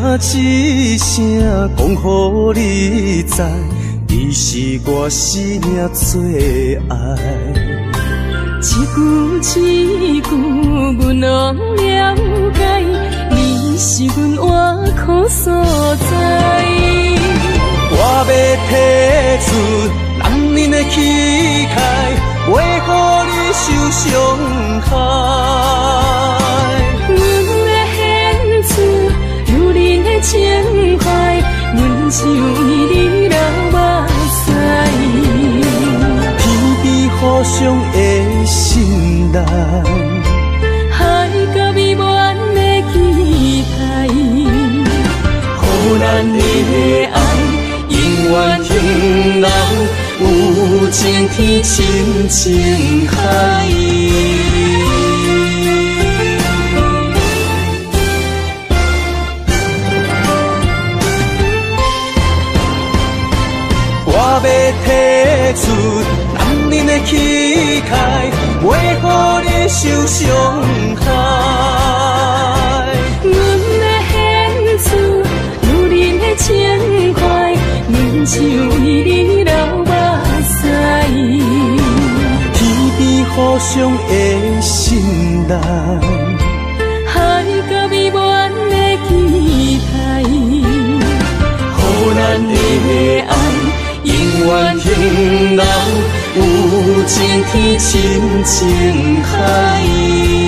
一声声讲，予你知，你是我生命最爱。一句一句，阮拢了解，你是阮活苦所在。我要提出男人的气概，袂予你受伤害。情怀，阮只有为你流目屎。天边互相的信赖，海角美满的期待，予咱的爱永远停留有情天深情海。气概，袂予你受伤害。阮要献出女人的情怀，阮只有为你流目屎。天边互相的信赖，海角美满的期待，予咱的爱永远停留晴天深情海。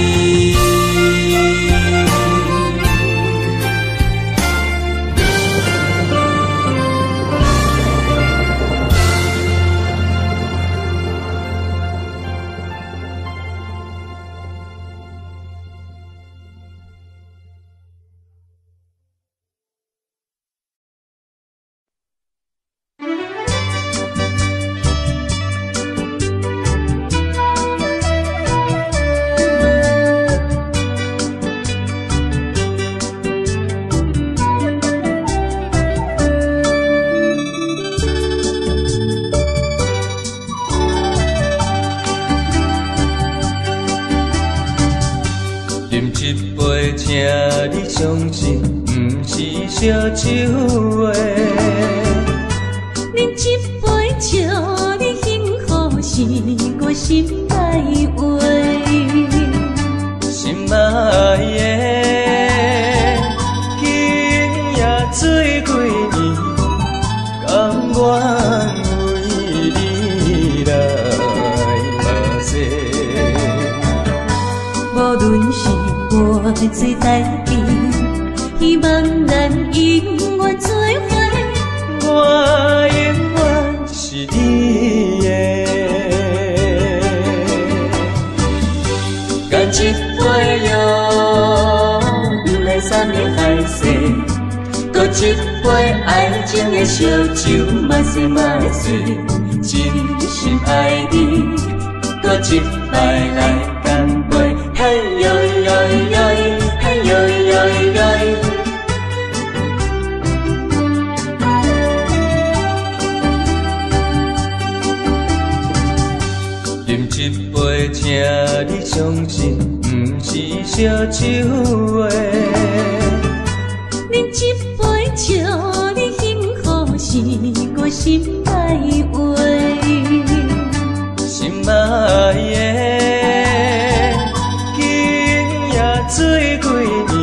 几年，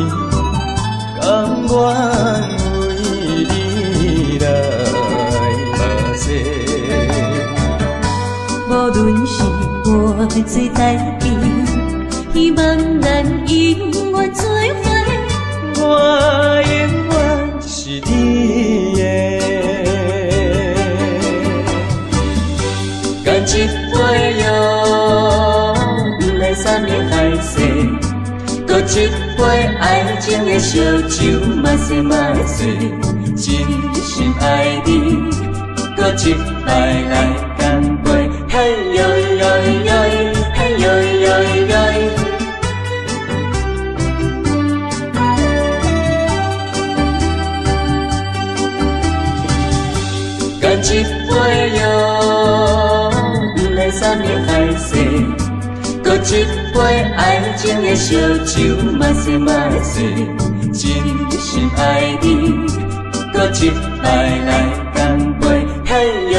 甘愿为你来目屎。无论是活最代一杯爱情的烧酒，嘛说嘛说，真心爱你，搁一摆来干杯，嘿哟哟哟，嘿哟哟哟。干一杯哟，不来三面海誓，搁一杯爱情的烧酒，嘛是嘛是，真心爱你，搁一摆来干杯，嘿哟，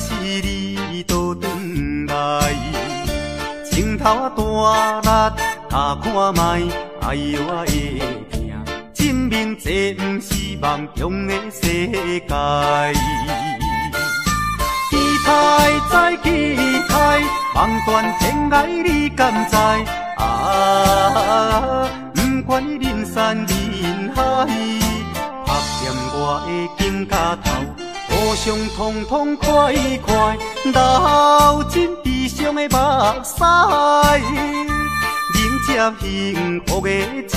是你倒转来？情头啊大力，甲看卖，哎呦我会疼，证明这毋是梦中的世界。期待再期待，望断天涯你敢知？啊，不管人山人海，拍掂我的金甲头，互相痛痛快快，流尽悲伤的目屎，迎接幸福的将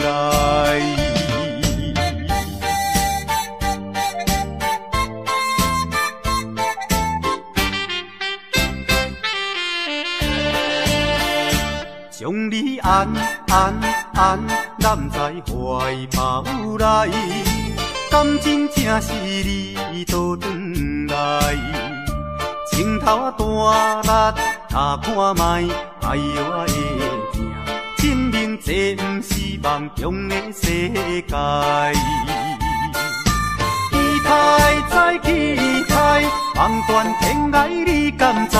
来。将你安安安揽在怀抱内，敢真正是你倒转来？情头啊大力，他看卖，哎呦我会疼，证明这毋是梦中的世界。期待再期待，望断天涯你敢知？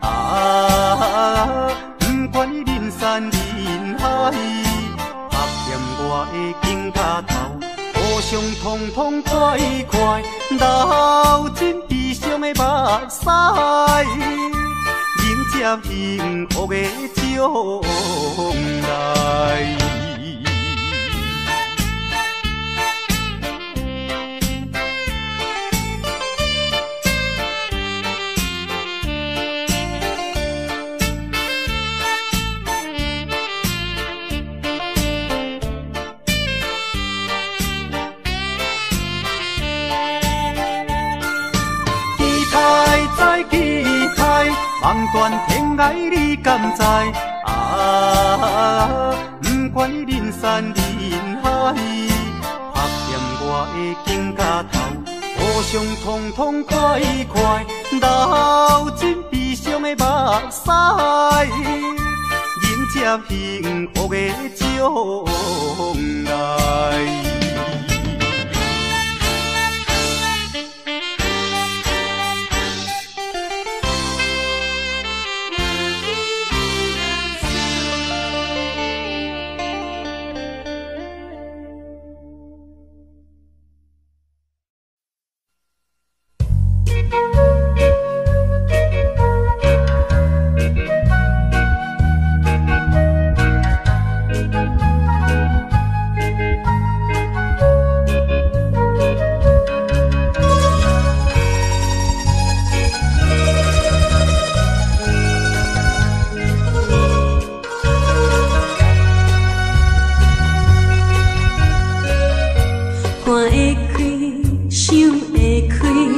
啊，不管人山人海，拍掂我的金甲头，互相痛痛快快，流尽悲伤的目屎，迎接幸福的将来。断天涯你敢知？啊，不管人山人海，拍掂我的肩胛头，互相痛痛快快，流尽悲伤的目屎，迎接幸福的将来。clean.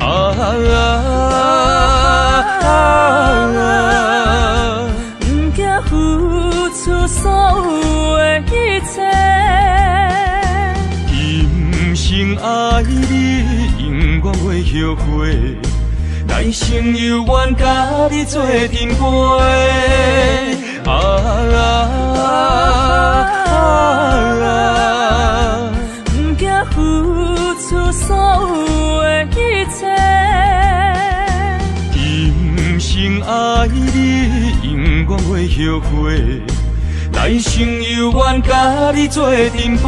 啊啊啊！不惊付出所有的一切。今生爱你，永远袂后悔。来生有缘，甲你做阵陪。啊啊啊啊！所有的一切。今生爱你，永远袂后悔。来生犹原，甲你做阵陪。